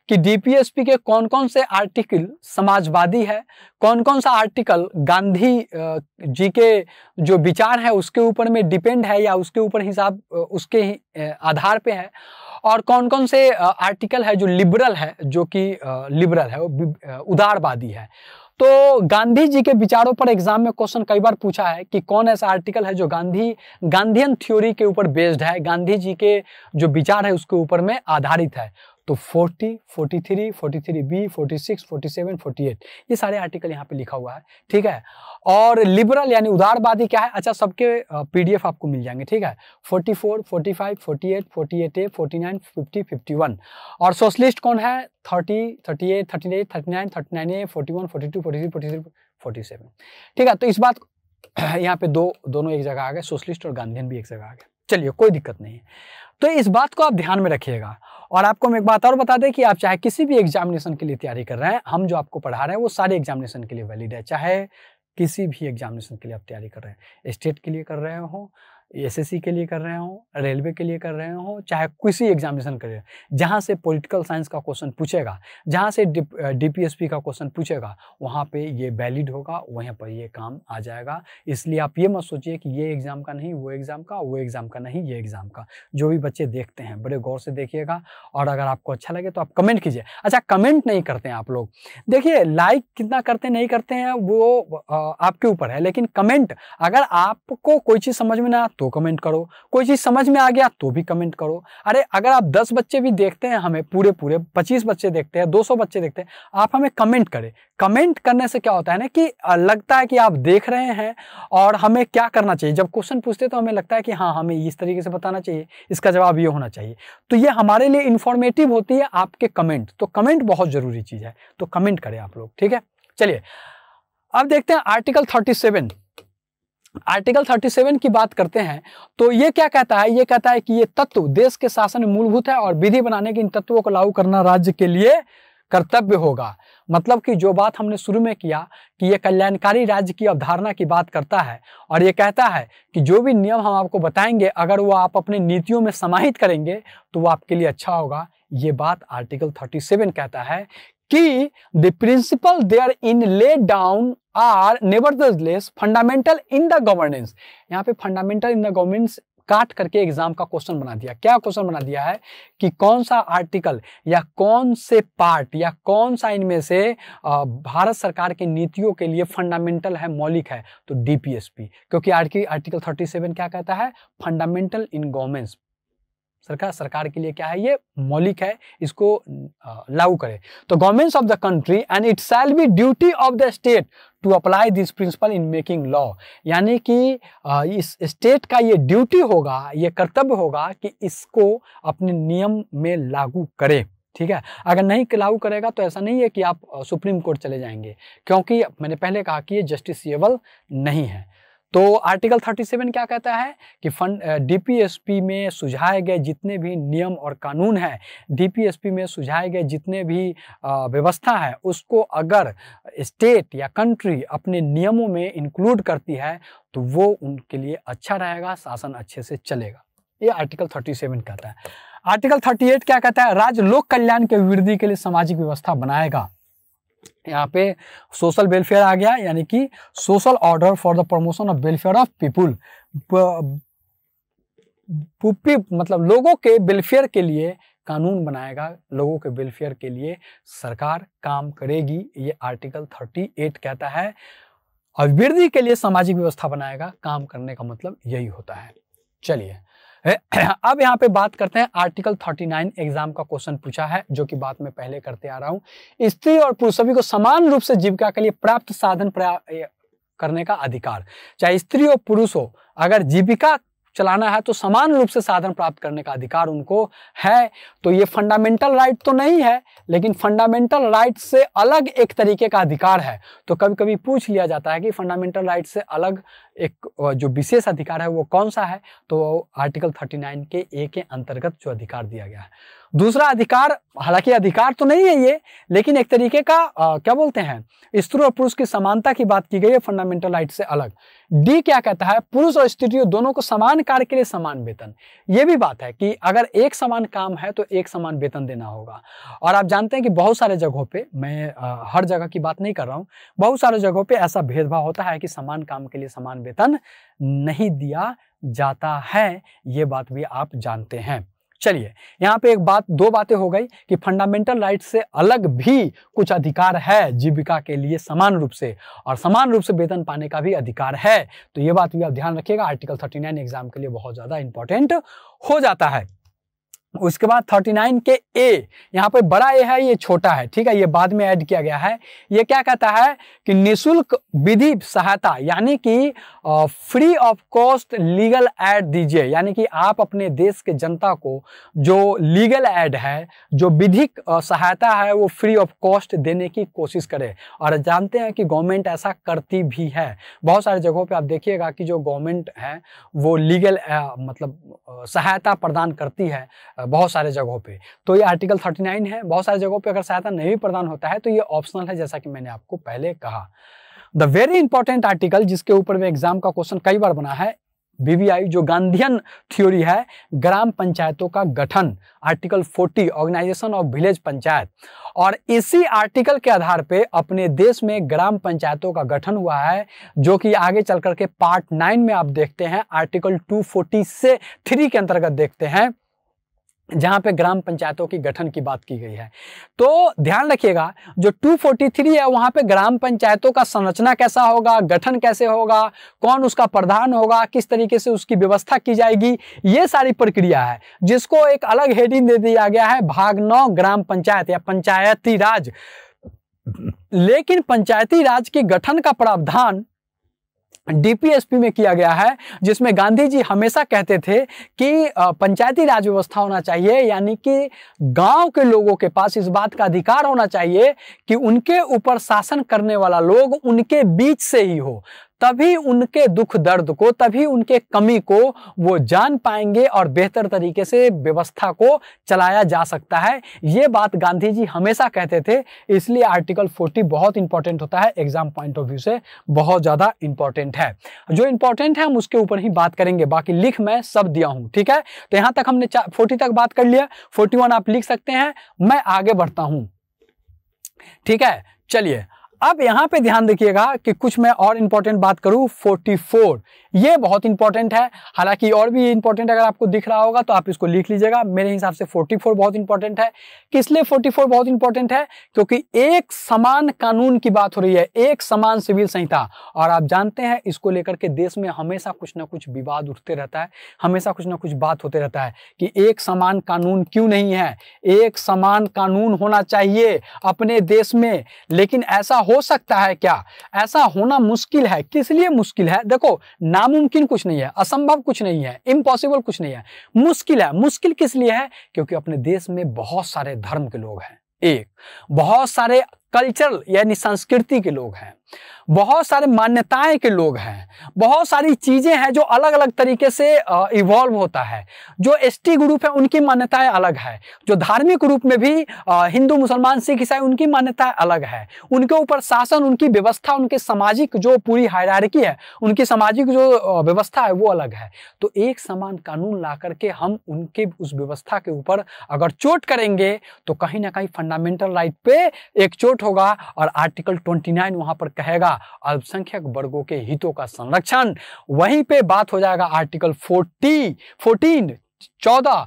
कि डीपीएसपी के कौन कौन से आर्टिकल समाजवादी है कौन कौन सा आर्टिकल गांधी जी के जो विचार है उसके ऊपर में डिपेंड है या उसके ऊपर हिसाब उसके ही आधार पे है और कौन कौन से आर्टिकल है जो लिबरल है, जो कि लिबरल है उदारवादी है। तो गांधी जी के विचारों पर एग्ज़ाम में क्वेश्चन कई बार पूछा है कि कौन ऐसा आर्टिकल है जो गांधी, गांधीयन थ्योरी के ऊपर बेस्ड है? गांधी जी के जो विचार है उसके ऊपर में आधारित है। तो 40, 43, 43 बी 46, 47, 48 ये सारे आर्टिकल यहाँ पे लिखा हुआ है ठीक है? और लिबरल यानी उदारवादी क्या है? अच्छा सबके पीडीएफ आपको मिल जाएँगे ठीक है? 44, 45, 48, 48 ए 49, 50, 51 और सोशलिस्ट कौन है? 30, 38, 38, 39, 39 ए 41, 42, 43, 43, 47 ठीक है? तो इस बात यहाँ पे दो दोनों एक जगह आ गए सोशलिस्ट और गांधीन भी एक जगह आ गए। चलिए, कोई दिक्कत नहीं तो इस बात को आप ध्यान में रखिएगा। और आपको हम एक बात और बता दें कि आप चाहे किसी भी एग्जामिनेशन के लिए तैयारी कर रहे हैं, हम जो आपको पढ़ा रहे हैं, वो सारे एग्जामिनेशन के लिए वैलिड है। चाहे किसी भी एग्जामिनेशन के लिए आप तैयारी कर रहे हैं स्टेट के लिए कर रहे हो एसएससी के लिए कर रहे हो, रेलवे के लिए कर रहे हो, चाहे किसी एग्जामिनेशन कर रहे हो जहाँ से पॉलिटिकल साइंस का क्वेश्चन पूछेगा, जहाँ से डीपीएसपी का क्वेश्चन पूछेगा, वहाँ पे ये वैलिड होगा, वहीं पर ये काम आ जाएगा। इसलिए आप ये मत सोचिए कि ये एग्ज़ाम का नहीं, वो एग्ज़ाम का, वो एग्ज़ाम का नहीं, ये एग्ज़ाम का। जो भी बच्चे देखते हैं, बड़े गौर से देखिएगा। और अगर आपको अच्छा लगे तो आप कमेंट कीजिए। अच्छा कमेंट नहीं करते हैं आप लोग। देखिए, लाइक कितना करते नहीं करते हैं, वो आपके ऊपर है, लेकिन कमेंट, अगर आपको कोई चीज़ समझ में ना तो कमेंट करो। कोई चीज़ समझ में आ गया तो भी कमेंट करो। अरे, अगर आप दस बच्चे भी देखते हैं हमें पूरे पूरे पच्चीस बच्चे देखते हैं, दो सौ बच्चे देखते हैं, आप हमें कमेंट करें। कमेंट करने से क्या होता है ना कि लगता है कि आप देख रहे हैं और हमें क्या करना चाहिए? जब क्वेश्चन पूछते तो हमें लगता है कि हाँ हमें इस तरीके से बताना चाहिए, इसका जवाब ये होना चाहिए। तो ये हमारे लिए इंफॉर्मेटिव होती है आपके कमेंट तो कमेंट बहुत ज़रूरी चीज़ है। तो कमेंट करें आप लोग, ठीक है? चलिए, अब देखते हैं आर्टिकल थर्टी सेवन आर्टिकल 37 की बात करते हैं तो ये क्या कहता है? ये कहता है कि ये तत्व देश के शासन में मूलभूत है और विधि बनाने के इन तत्वों को लागू करना राज्य के लिए कर्तव्य होगा। मतलब कि जो बात हमने शुरू में किया कि ये कल्याणकारी राज्य की अवधारणा की बात करता है और ये कहता है कि जो भी नियम हम आपको बताएँगे, अगर वो आप अपने नीतियों में समाहित करेंगे तो वो आपके लिए अच्छा होगा। ये बात आर्टिकल 37 कहता है कि the principle therein lay down are nevertheless fundamental in the governance यहाँ पे फंडामेंटल इन द गवर्नेंस काट करके एग्ज़ाम का क्वेश्चन बना दिया। क्या क्वेश्चन बना दिया है कि कौन सा आर्टिकल या कौन से पार्ट या कौन सा इनमें से भारत सरकार की नीतियों के लिए फंडामेंटल है, मौलिक है तो डीपीएसपी क्योंकि आर्टिकल 37 क्या कहता है? फंडामेंटल इन गवर्नेंस सरकार सरकार के लिए क्या है? ये मौलिक है, इसको लागू करे। तो governments of the country and it shall be duty of the state to apply this principle in making law यानी कि इस स्टेट का ये ड्यूटी होगा, ये कर्तव्य होगा कि इसको अपने नियम में लागू करे। ठीक है? अगर नहीं लागू करेगा तो ऐसा नहीं है कि आप सुप्रीम कोर्ट चले जाएँगे, क्योंकि मैंने पहले कहा कि ये जस्टिसबल नहीं है। तो आर्टिकल 37 क्या कहता है कि फंड डीपीएसपी में सुझाए गए जितने भी नियम और कानून है डीपीएसपी में सुझाए गए जितने भी व्यवस्था है, उसको अगर स्टेट या कंट्री अपने नियमों में इंक्लूड करती है तो वो उनके लिए अच्छा रहेगा, शासन अच्छे से चलेगा। ये आर्टिकल 37 कहता है। आर्टिकल 38 क्या कहता है? राज्य लोक कल्याण के वृद्धि के लिए सामाजिक व्यवस्था बनाएगा। यहाँ पे सोशल वेलफेयर आ गया, यानी कि social order for the promotion of welfare of people मतलब लोगों के वेलफेयर के लिए कानून बनाएगा, लोगों के वेलफेयर के लिए सरकार काम करेगी, ये आर्टिकल 38 कहता है। अभिवृद्धि के लिए सामाजिक व्यवस्था बनाएगा, काम करने का मतलब यही होता है। चलिए अब यहाँ पे बात करते हैं आर्टिकल 39 एग्ज़ाम का क्वेश्चन पूछा है, जो कि बात मैं पहले करते आ रहा हूँ। स्त्री और पुरुष सभी को समान रूप से जीविका के लिए प्राप्त साधन करने का अधिकार। चाहे स्त्री हो पुरुष हो, अगर जीविका चलाना है तो समान रूप से साधन प्राप्त करने का अधिकार उनको है। तो ये फंडामेंटल राइट तो नहीं है, लेकिन फंडामेंटल राइट से अलग एक तरीके का अधिकार है। तो कभी कभी पूछ लिया जाता है कि फंडामेंटल राइट से अलग एक जो विशेष अधिकार है, वो कौन सा है? तो आर्टिकल 39 के ए के अंतर्गत जो अधिकार दिया गया है। दूसरा अधिकार हालाँकि अधिकार तो नहीं है ये लेकिन एक तरीके का आ, क्या बोलते हैं स्त्री और पुरुष की समानता की बात की गई है फंडामेंटल राइट से अलग। डी क्या कहता है पुरुष और स्त्री दोनों को समान कार्य के लिए समान वेतन। ये भी बात है कि अगर एक समान काम है तो एक समान वेतन देना होगा। और आप जानते हैं कि बहुत सारे जगहों पर मैं आ, हर जगह की बात नहीं कर रहा हूँ बहुत सारे जगहों पर ऐसा भेदभाव होता है कि समान काम के लिए समान वेतन नहीं दिया जाता है ये बात भी आप जानते हैं। चलिए, यहाँ पे एक बात, दो बातें हो गई कि फंडामेंटल राइट से अलग भी कुछ अधिकार है जीविका के लिए समान रूप से और समान रूप से वेतन पाने का भी अधिकार है। तो ये बात भी आप ध्यान रखिएगा आर्टिकल 39 एग्ज़ाम के लिए बहुत ज़्यादा इंपॉर्टेंट हो जाता है। उसके बाद 39 के ए यहाँ पे बड़ा ए है, ये छोटा है, ठीक है, ये बाद में ऐड किया गया है। ये क्या कहता है कि निशुल्क विधि सहायता, यानी कि free of cost legal aid दीजिए, यानी कि आप अपने देश के जनता को जो लीगल ऐड है, जो विधिक सहायता है, वो फ्री ऑफ़ कॉस्ट देने की कोशिश करे। और जानते हैं कि गवर्नमेंट ऐसा करती भी है। बहुत सारे जगहों पर आप देखिएगा कि जो गवर्नमेंट है, वो लीगल मतलब सहायता प्रदान करती है बहुत सारे जगहों पे। तो ये आर्टिकल 39 है, बहुत सारे जगहों पे अगर सहायता नहीं प्रदान होता है तो ये ऑप्शनल है, जैसा कि मैंने आपको पहले कहा। द वेरी इंपॉर्टेंट आर्टिकल जिसके ऊपर में एग्ज़ाम का क्वेश्चन कई बार बना है बीबीआई जो गांधीयन थ्योरी है, ग्राम पंचायतों का गठन article 40 organisation of village panchayat. और इसी आर्टिकल के आधार पे अपने देश में ग्राम पंचायतों का गठन हुआ है, जो कि आगे चल करके पार्ट नाइन में आप देखते हैं आर्टिकल 240 से थ्री के अंतर्गत देखते हैं। जहाँ पे ग्राम पंचायतों की गठन की बात की गई है। तो ध्यान रखिएगा, जो 243 है, वहाँ पे ग्राम पंचायतों का संरचना कैसा होगा, गठन कैसे होगा, कौन उसका प्रधान होगा, किस तरीके से उसकी व्यवस्था की जाएगी, ये सारी प्रक्रिया है, जिसको एक अलग हेडिंग दे दिया गया है भाग नौ ग्राम पंचायत या पंचायती राज लेकिन पंचायती राज के गठन का प्रावधान डीपीएसपी में किया गया है, जिसमें गांधी जी हमेशा कहते थे कि पंचायती राज व्यवस्था होना चाहिए, यानी कि गाँव के लोगों के पास इस बात का अधिकार होना चाहिए कि उनके ऊपर शासन करने वाला लोग उनके बीच से ही हो। तभी उनके दुख दर्द को, तभी उनके कमी को वो जान पाएँगे और बेहतर तरीके से व्यवस्था को चलाया जा सकता है। ये बात गांधी जी हमेशा कहते थे, इसलिए आर्टिकल 40 बहुत इंपॉर्टेंट होता है, एग्ज़ाम पॉइंट ऑफ़ व्यू से बहुत ज़्यादा इंपॉर्टेंट है। जो इंपॉर्टेंट है हम उसके ऊपर ही बात करेंगे, बाकी लिख मैं सब दिया हूँ, ठीक है? तो यहाँ तक हमने फोर्टी तक बात कर लिया, फोर्टी आप लिख सकते हैं, मैं आगे बढ़ता हूँ, ठीक है? चलिए अब यहाँ पे ध्यान देखिएगा कि कुछ मैं और इंपॉर्टेंट बात करूँ 44 ये बहुत इंपॉर्टेंट है। हालाँकि और भी इंपॉर्टेंट अगर आपको दिख रहा होगा तो आप इसको लिख लीजिएगा। मेरे हिसाब से 44 बहुत इंपॉर्टेंट है। किस लिए 44 बहुत इंपॉर्टेंट है? क्योंकि एक समान कानून की बात हो रही है। एक समान सिविल संहिता। और आप जानते हैं, इसको लेकर के देश में हमेशा कुछ ना कुछ विवाद उठते रहता है। हमेशा कुछ ना कुछ बात होते रहता है कि एक समान कानून क्यों नहीं है? एक समान कानून होना चाहिए अपने देश में। लेकिन ऐसा हो सकता है क्या? ऐसा होना मुश्किल है। किस लिए मुश्किल है? देखो, ना नामुमकिन कुछ नहीं है, असंभव कुछ नहीं है इम्पॉसिबल कुछ नहीं है। मुश्किल है। मुश्किल किस लिए है? क्योंकि अपने देश में बहुत सारे धर्म के लोग हैं। एक, बहुत सारे कल्चरल यानी संस्कृति के लोग हैं। बहुत सारे मान्यताएँ के लोग हैं। बहुत सारी चीज़ें हैं जो अलग अलग तरीके से इवॉल्व होता है। जो एस टी ग्रुप है, उनकी मान्यताएँ अलग है। जो धार्मिक रूप में भी हिंदू, मुसलमान, सिख, ईसाई, उनकी मान्यताएँ अलग है। उनके ऊपर शासन, उनकी व्यवस्था, उनके सामाजिक जो पूरी हायरार्की है, उनकी सामाजिक जो व्यवस्था है, वो अलग है। तो एक समान कानून ला करके हम उनके उस व्यवस्था के ऊपर अगर चोट करेंगे तो कहीं ना कहीं फंडामेंटल राइट पे एक चोट होगा और आर्टिकल 29 वहाँ पर कहेगा अल्पसंख्यक वर्गों के हितों का संरक्षण। वहीं पे बात हो जाएगा आर्टिकल 40 14 चौदह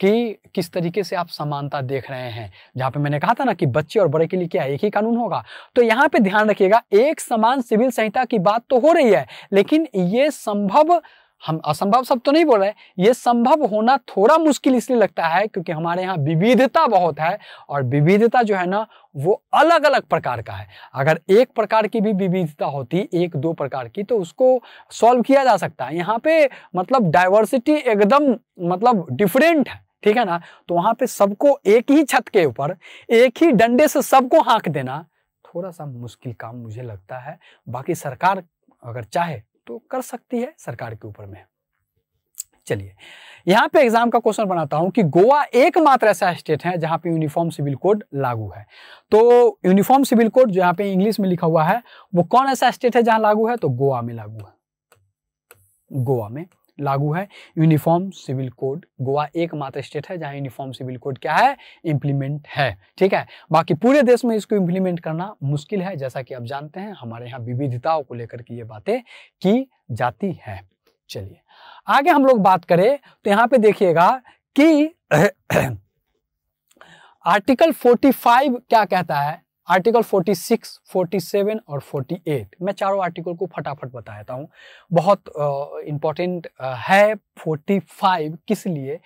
कि किस तरीके से आप समानता देख रहे हैं। जहाँ पे मैंने कहा था ना कि बच्चे और बड़े के लिए क्या एक ही कानून होगा। तो यहाँ पे ध्यान रखिएगा, एक समान सिविल संहिता की बात तो हो रही है, लेकिन ये संभव हम असंभव सब तो नहीं बोल रहे ये संभव होना थोड़ा मुश्किल इसलिए लगता है क्योंकि हमारे यहाँ विविधता बहुत है और विविधता जो है ना, वो अलग अलग प्रकार का है। अगर एक प्रकार की भी विविधता होती, एक दो प्रकार की तो उसको सॉल्व किया जा सकता है। यहाँ पे मतलब डाइवर्सिटी एकदम मतलब डिफरेंट है, ठीक है ना? तो वहाँ पे सबको एक ही छत के ऊपर, एक ही डंडे से सबको हाँक देना थोड़ा सा मुश्किल काम मुझे लगता है। बाकी सरकार अगर चाहे तो कर सकती है सरकार के ऊपर में। चलिए, यहाँ पे एग्ज़ाम का क्वेश्चन बनाता हूँ कि गोवा एकमात्र ऐसा स्टेट है जहाँ पे यूनिफॉर्म सिविल कोड लागू है। तो यूनिफॉर्म सिविल कोड जो यहाँ पे इंग्लिश में लिखा हुआ है, वो कौन ऐसा स्टेट है जहाँ लागू है? तो गोवा में लागू है। गोवा में लागू है। यूनिफॉर्म सिविल कोड, गोवा एकमात्र स्टेट है जहाँ यूनिफॉर्म सिविल कोड क्या है? इंप्लीमेंट है, ठीक है? बाकी पूरे देश में इसको इंप्लीमेंट करना मुश्किल है। जैसा कि आप जानते हैं, हमारे यहाँ विविधताओं को लेकर के ये बातें की जाती है। चलिए, आगे हम लोग बात करें तो यहाँ पे देखिएगा कि आर्टिकल 45 क्या कहता है? आर्टिकल 46, 47 और 48 मैं चारों आर्टिकल को फटाफट बता देता हूँ। बहुत इंपॉर्टेंट uh, है 45 किस लिए?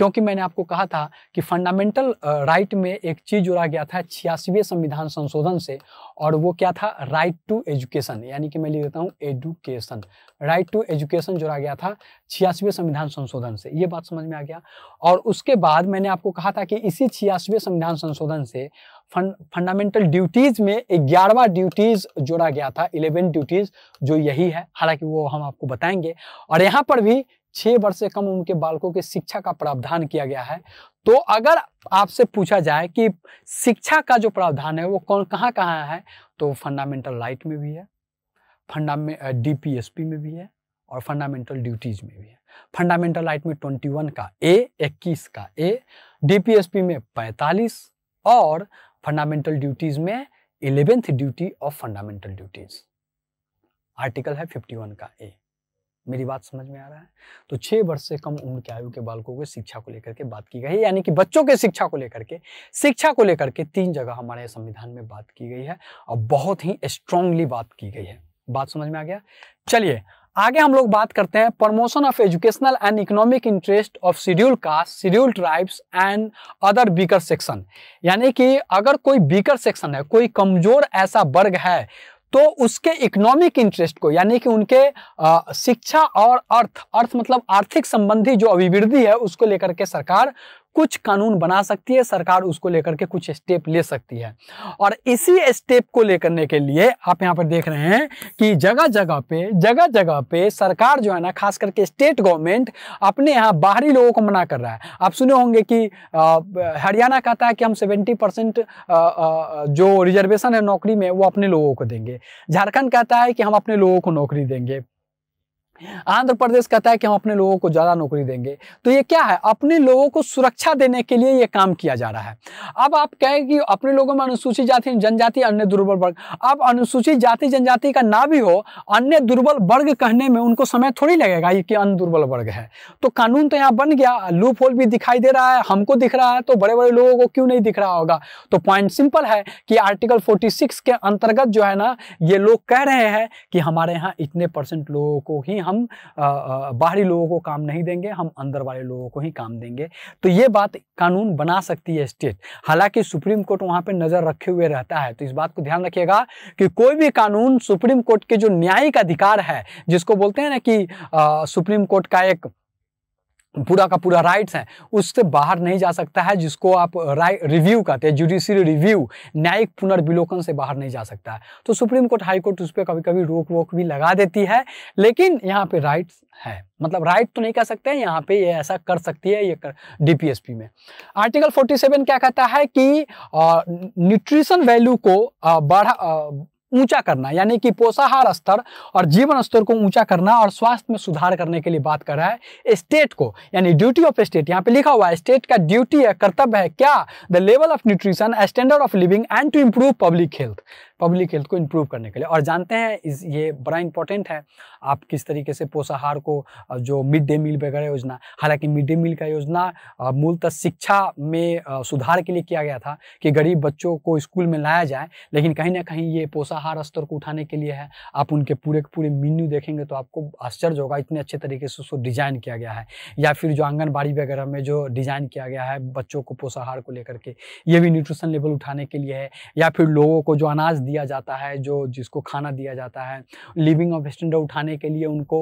क्योंकि मैंने आपको कहा था कि फंडामेंटल राइट में एक चीज़ जोड़ा गया था छियासीवें संविधान संशोधन से, और वो क्या था? राइट टू एजुकेशन यानी कि मैं लिख देता हूँ एजुकेशन राइट टू एजुकेशन जोड़ा गया था छियासीवें संविधान संशोधन से, ये बात समझ में आ गया। और उसके बाद मैंने आपको कहा था कि इसी छियासीवें संविधान संशोधन से फंडामेंटल ड्यूटीज़ में ग्यारहवा ड्यूटीज़ जोड़ा गया था इलेवन ड्यूटीज़ जो यही है। हालाँकि वो हम आपको बताएँगे। और यहाँ पर भी छह वर्ष से कम उनके बालकों के शिक्षा का प्रावधान किया गया है। तो अगर आपसे पूछा जाए कि शिक्षा का जो प्रावधान है वो कौन, कहाँ कहाँ है तो फंडामेंटल राइट में भी है, फंडामे डीपीएसपी में भी है और फंडामेंटल ड्यूटीज़ में भी है। फंडामेंटल राइट में 21 का ए 21 का ए, डीपीएसपी में 45 और फंडामेंटल ड्यूटीज़ में eleventh duty of fundamental duties. Article है 51 का ए। मेरी बात समझ में आ रहा है। तो छह वर्ष से कम उम्र के आयु के बालकों को शिक्षा को लेकर के बात की गई है। यानी कि बच्चों के शिक्षा को लेकर के, शिक्षा को लेकर के तीन जगह हमारे संविधान में बात की गई है और बहुत ही स्ट्रांगली बात की गई है। बात समझ में आ गया? चलिए, आगे हम लोग बात करते हैं। Promotion of educational and economic interest of schedule caste schedule tribes and other weaker section यानी कि अगर कोई बीकर सेक्शन है, कोई कमज़ोर ऐसा वर्ग है तो उसके इकोनॉमिक इंटरेस्ट को, यानी कि उनके शिक्षा और अर्थ अर्थ मतलब आर्थिक संबंधी जो अभिवृद्धि है, उसको लेकर के सरकार कुछ कानून बना सकती है, सरकार उसको लेकर के कुछ स्टेप ले सकती है। और इसी स्टेप को लेकर के लिए आप यहाँ पर देख रहे हैं कि जगह जगह पे जगह जगह पे सरकार जो है ना, खास करके स्टेट गवर्नमेंट अपने यहाँ बाहरी लोगों को मना कर रहा है। आप सुने होंगे कि हरियाणा कहता है कि हम सेवेंटी परसेंट जो रिजर्वेशन है नौकरी में, वो अपने लोगों को देंगे। झारखंड कहता है कि हम अपने लोगों को नौकरी देंगे। आंध्र प्रदेश कहता है कि हम अपने लोगों को ज़्यादा नौकरी देंगे। तो ये क्या है? अपने लोगों को सुरक्षा देने के लिए ये काम किया जा रहा है। अब आप कहें कि अपने लोगों में अनुसूचित जाति जनजाति, अन्य दुर्बल वर्ग। अब अनुसूचित जाति, जनजाति का ना भी हो, अन्य दुर्बल वर्ग कहने में उनको समय थोड़ी लगेगा कि अन्य दुर्बल वर्ग है। तो कानून तो यहाँ बन गया लूप होल भी दिखाई दे रहा है, हमको दिख रहा है तो बड़े बड़े लोगों को क्यों नहीं दिख रहा होगा? तो पॉइंट सिंपल है कि आर्टिकल फोर्टी के अंतर्गत जो है ना, ये लोग कह रहे हैं कि हमारे यहाँ इतने परसेंट लोगों को ही बाहरी लोगों को काम नहीं देंगे, हम अंदर वाले लोगों को ही काम देंगे। तो ये बात कानून बना सकती है स्टेट। हालाँकि सुप्रीम कोर्ट वहाँ पर नज़र रखे हुए रहता है तो इस बात को ध्यान रखिएगा कि कोई भी कानून सुप्रीम कोर्ट के जो न्यायिक अधिकार है, जिसको बोलते हैं ना कि सुप्रीम कोर्ट का एक पूरा का पूरा राइट्स है, उससे बाहर नहीं जा सकता है, जिसको आप रिव्यू कहते हैं जुडिशियल रिव्यू न्यायिक पुनर्विलोकन से बाहर नहीं जा सकता है। तो सुप्रीम कोर्ट हाई कोर्ट उस पर कभी कभी रोक वोक भी लगा देती है, लेकिन यहाँ पे राइट्स है। मतलब राइट तो नहीं कह सकते हैं यहाँ पे ये ऐसा कर सकती है, ये डीपीएसपी में। आर्टिकल 47 क्या कहता है कि न्यूट्रिशन वैल्यू को बढ़ा ऊँचा करना, यानी कि पोषाहार स्तर और जीवन स्तर को ऊँचा करना और स्वास्थ्य में सुधार करने के लिए बात कर रहा है स्टेट को, यानी ड्यूटी ऑफ़ स्टेट यहाँ पे लिखा हुआ है स्टेट का ड्यूटी है, कर्तव्य है क्या? The level of nutrition standard of living and to improve public health public health को इंप्रूव करने के लिए। और जानते हैं, इस, ये बड़ा इंपॉर्टेंट है, आप किस तरीके से पोषाहार को जो मिड डे मील वगैरह योजना, हालाँकि मिड डे मील का योजना मूलतः शिक्षा में सुधार के लिए किया गया था कि गरीब बच्चों को स्कूल में लाया जाए, लेकिन कहीं ना कहीं ये पोषाहार स्तर को उठाने के लिए है। आप उनके पूरे पूरे मीन्यू देखेंगे तो आपको आश्चर्य होगा, इतने अच्छे तरीके से उसको डिज़ाइन किया गया है। या फिर जो आंगनबाड़ी वगैरह में जो डिज़ाइन किया गया है बच्चों को पोषाहार को लेकर के, ये भी न्यूट्रिशन लेवल उठाने के लिए है। या फिर लोगों को जो अनाज दिया जाता है, जो जिसको खाना दिया जाता है। लिविंग ऑफ़ स्टैंडर्ड उठाने के लिए उनको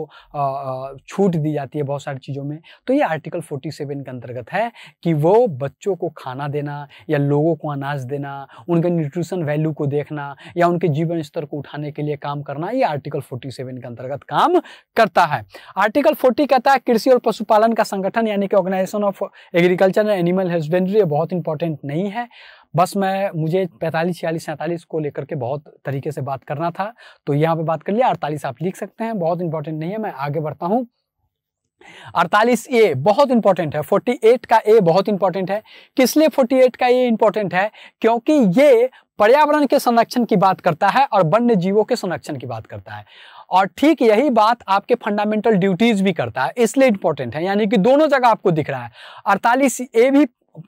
छूट दी जाती है बहुत सारी चीज़ों में। तो ये आर्टिकल 47 के अंतर्गत है कि वो बच्चों को खाना देना या लोगों को अनाज देना, उनके न्यूट्रिशन वैल्यू को देखना या उनके जीवन स्तर को उठाने के लिए काम करना, ये आर्टिकल 47 के अंतर्गत काम करता है। आर्टिकल 40 कहता है, कृषि और पशुपालन का संगठन, यानी कि organisation of agriculture and animal husbandry बहुत इंपॉर्टेंट नहीं है। बस मैं मुझे पैंतालीस छियालीस सैंतालीस को लेकर के बहुत तरीके से बात करना था तो यहाँ पे बात कर लिया अड़तालीस आप लिख सकते हैं बहुत इंपॉर्टेंट नहीं है मैं आगे बढ़ता हूँ। अड़तालीस ए बहुत इंपॉर्टेंट है 48 का ए बहुत इंपॉर्टेंट है। किस लिए 48 का ए इंपॉर्टेंट है? क्योंकि ये पर्यावरण के संरक्षण की बात करता है और वन्य जीवों के संरक्षण की बात करता है। और ठीक यही बात आपके फंडामेंटल ड्यूटीज़ भी करता है इसलिए इंपॉर्टेंट है यानी कि दोनों जगह आपको दिख रहा है। अड़तालीस ए भी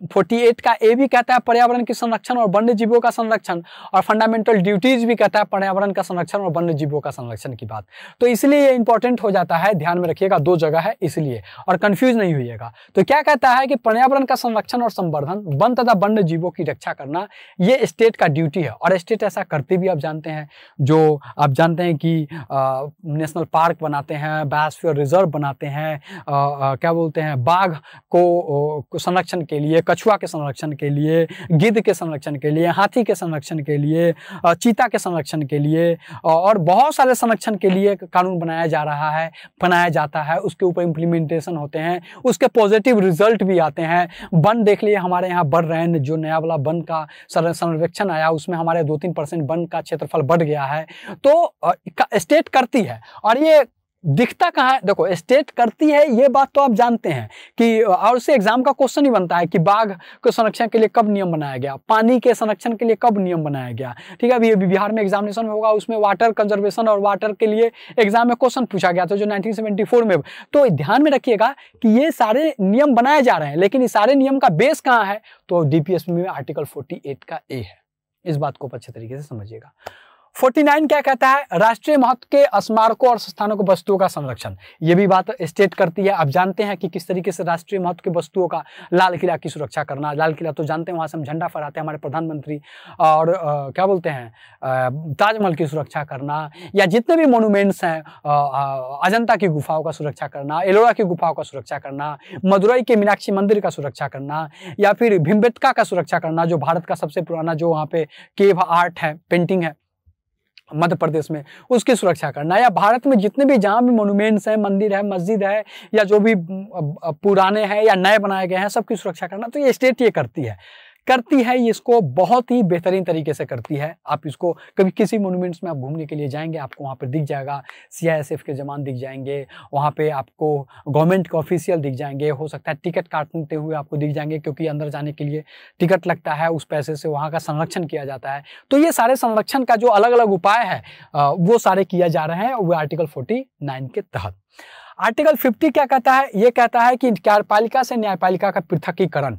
48 का ए भी कहता है पर्यावरण के संरक्षण और वन्य जीवों का संरक्षण, और फंडामेंटल ड्यूटीज़ भी कहता है पर्यावरण का संरक्षण और वन्य जीवों का संरक्षण की बात। तो इसलिए ये इंपॉर्टेंट हो जाता है, ध्यान में रखिएगा, दो जगह है इसलिए, और कंफ्यूज नहीं हुईगा तो क्या कहता है कि पर्यावरण का संरक्षण और संवर्धन, वन तथा वन्य जीवों की रक्षा करना, ये स्टेट का ड्यूटी है, और स्टेट ऐसा करते भी आप जानते हैं, जो आप जानते हैं कि नेशनल पार्क बनाते हैं बायोस्फीयर रिज़र्व बनाते हैं क्या बोलते हैं, बाघ को संरक्षण के लिए लिए, कछुआ के संरक्षण के लिए, गिद्ध के संरक्षण के लिए, हाथी के संरक्षण के लिए चीता के संरक्षण के लिए और बहुत सारे संरक्षण के लिए कानून बनाया जा रहा है, बनाया जाता है। उसके ऊपर इम्प्लीमेंटेशन होते हैं, उसके पॉजिटिव रिज़ल्ट भी आते हैं। वन देख लिए, हमारे यहाँ बढ़ रहे हैं, जो नया वाला वन का संरक्षण आया, उसमें हमारे दो तीन परसेंट वन का क्षेत्रफल बढ़ गया है। तो स्टेट करती है, और ये दिखता कहाँ है? देखो स्टेट करती है, ये बात तो आप जानते हैं कि और उससे एग्ज़ाम का क्वेश्चन ही बनता है कि बाघ के संरक्षण के लिए कब नियम बनाया गया? पानी के संरक्षण के लिए कब नियम बनाया गया? ठीक है, अभी बिहार में एग्जामिनेशन में होगा, उसमें वाटर कंजर्वेशन और वाटर के लिए एग्ज़ाम में क्वेश्चन पूछा गया था जो नाइनटीन में। तो ध्यान में रखिएगा कि ये सारे नियम बनाए जा रहे हैं, लेकिन इस सारे नियम का बेस कहाँ है? तो डीपीएस में आर्टिकल फोर्टी का ए है। इस बात को अच्छे तरीके से समझिएगा। 49 क्या कहता है? राष्ट्रीय महत्व के स्मारकों और स्थानों को वस्तुओं का संरक्षण। ये भी बात स्टेट करती है। आप जानते हैं कि किस तरीके से राष्ट्रीय महत्व के वस्तुओं का लाल किला की सुरक्षा करना लाल किला तो जानते हैं वहाँ से हम झंडा फहराते हैं हमारे प्रधानमंत्री और आ, क्या बोलते हैं ताजमहल की सुरक्षा करना या जितने भी मोनूमेंट्स हैं अजंता की गुफाओं का सुरक्षा करना एलोरा की गुफाओं का सुरक्षा करना मदुरई के मीनाक्षी मंदिर का सुरक्षा करना या फिर भिम्बेटका का सुरक्षा करना जो भारत का सबसे पुराना जो वहाँ पे केव आर्ट है पेंटिंग है मध्य प्रदेश में, उसकी सुरक्षा करना। या भारत में जितने भी जहाँ भी मोनूमेंट्स हैं, मंदिर है, मस्जिद है, या जो भी पुराने हैं, या नए बनाए गए हैं, सबकी सुरक्षा करना। तो ये स्टेट ये करती है। करती है इसको बहुत ही बेहतरीन तरीके से करती है। आप इसको कभी किसी मोनूमेंट्स में आप घूमने के लिए जाएँगे, आपको वहाँ पर दिख जाएगा सीआईएसएफ के जवान दिख जाएँगे, वहाँ पे आपको गवर्नमेंट के ऑफिशियल दिख जाएँगे, हो सकता है टिकट काटते हुए आपको दिख जाएँगे, क्योंकि अंदर जाने के लिए टिकट लगता है, उस पैसे से वहाँ का संरक्षण किया जाता है। तो ये सारे संरक्षण का जो अलग अलग उपाय है वो सारे किया जा रहे हैं, वो आर्टिकल फोर्टी के तहत। आर्टिकल 50 क्या कहता है? ये कहता है कि कार्यपालिका से न्यायपालिका का पृथकीकरण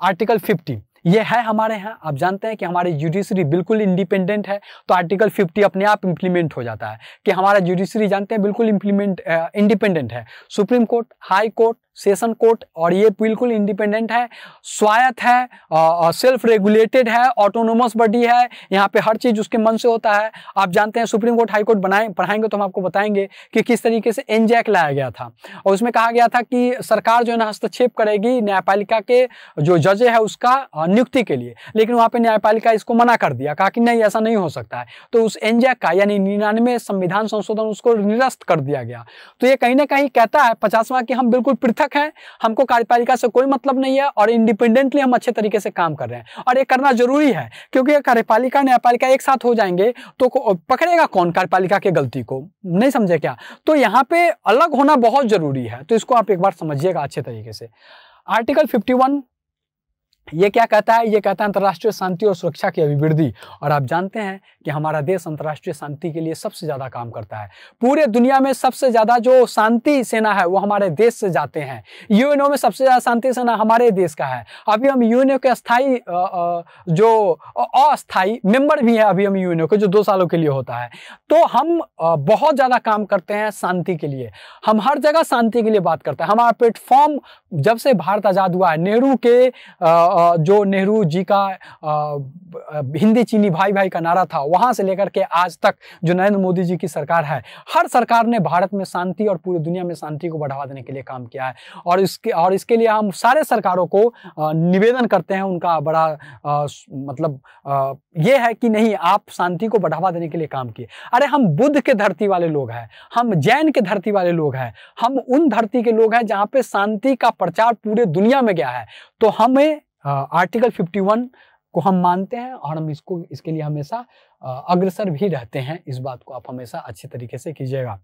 आर्टिकल 50 ये है हमारे यहाँ। आप जानते हैं कि हमारी जुडिशरी बिल्कुल इंडिपेंडेंट है तो आर्टिकल 50 अपने आप इम्प्लीमेंट हो जाता है। कि हमारा जुडिशरी जानते हैं, बिल्कुल इंप्लीमेंट इंडिपेंडेंट है। Supreme court high court session court और ये बिल्कुल इंडिपेंडेंट है, स्वायत्त है सेल्फ रेगुलेटेड है ऑटोनोमस बॉडी है, यहाँ पे हर चीज़ उसके मन से होता है। आप जानते हैं सुप्रीम कोर्ट हाई कोर्ट बनाए, पढ़ाएँगे तो हम आपको बताएँगे कि किस तरीके से एनजैक लाया गया था। और उसमें कहा गया था कि सरकार जो है ना हस्तक्षेप करेगी न्यायपालिका के जो जज है उसका नियुक्ति के लिए। लेकिन वहाँ पर न्यायपालिका इसको मना कर दिया, कहा कि नहीं, ऐसा नहीं हो सकता है। तो उस एनजैक का यानी निन्यानवे संविधान संशोधन उसको निरस्त कर दिया गया। तो ये कहीं ना कहीं कहता है पचासवा की हम बिल्कुल पृथक पृथक है, हमको कार्यपालिका से कोई मतलब नहीं है और इंडिपेंडेंटली हम अच्छे तरीके से काम कर रहे हैं। और ये करना ज़रूरी है, क्योंकि कार्यपालिका न्यायपालिका एक साथ हो जाएँगे तो पकड़ेगा कौन कार्यपालिका की गलती को? नहीं समझे क्या? तो यहाँ पे अलग होना बहुत ज़रूरी है तो इसको आप एक बार समझिएगा अच्छे तरीके से। आर्टिकल 51 ये क्या कहता है? ये कहता है अंतर्राष्ट्रीय शांति और सुरक्षा की अभिवृद्धि। और आप जानते हैं कि हमारा देश अंतर्राष्ट्रीय शांति के लिए सबसे ज़्यादा काम करता है। पूरे दुनिया में सबसे ज़्यादा जो शांति सेना है, वो हमारे देश से जाते हैं। यूएनओ में सबसे ज़्यादा शांति सेना हमारे देश का है। अभी हम यूएनओ के अस्थायी जो अस्थायी मेंबर भी हैं अभी हम यूएनओ के, जो दो सालों के लिए होता है। तो हम बहुत ज़्यादा काम करते हैं शांति के लिए। हम हर जगह शांति के लिए बात करते हैं। हमारा प्लेटफॉर्म जब से भारत आज़ाद हुआ है, नेहरू के जो नेहरू जी का हिंदी चीनी भाई भाई का नारा था, वहाँ से लेकर के आज तक जो नरेंद्र मोदी जी की सरकार है, हर सरकार ने भारत में शांति और पूरी दुनिया में शांति को बढ़ावा देने के लिए काम किया है। और इसके और इसके लिए हम सारे सरकारों को निवेदन करते हैं उनका बड़ा मतलब ये है कि नहीं, आप शांति को बढ़ावा देने के लिए काम किए। अरे, हम बुद्ध के धरती वाले लोग हैं, हम जैन के धरती वाले लोग हैं, हम उन धरती के लोग हैं जहाँ पे शांति का प्रचार पूरे दुनिया में गया है। तो हमें आर्टिकल 51 को हम मानते हैं और हम इसको, इसके लिए हमेशा अग्रसर भी रहते हैं। इस बात को आप हमेशा अच्छे तरीके से कीजिएगा।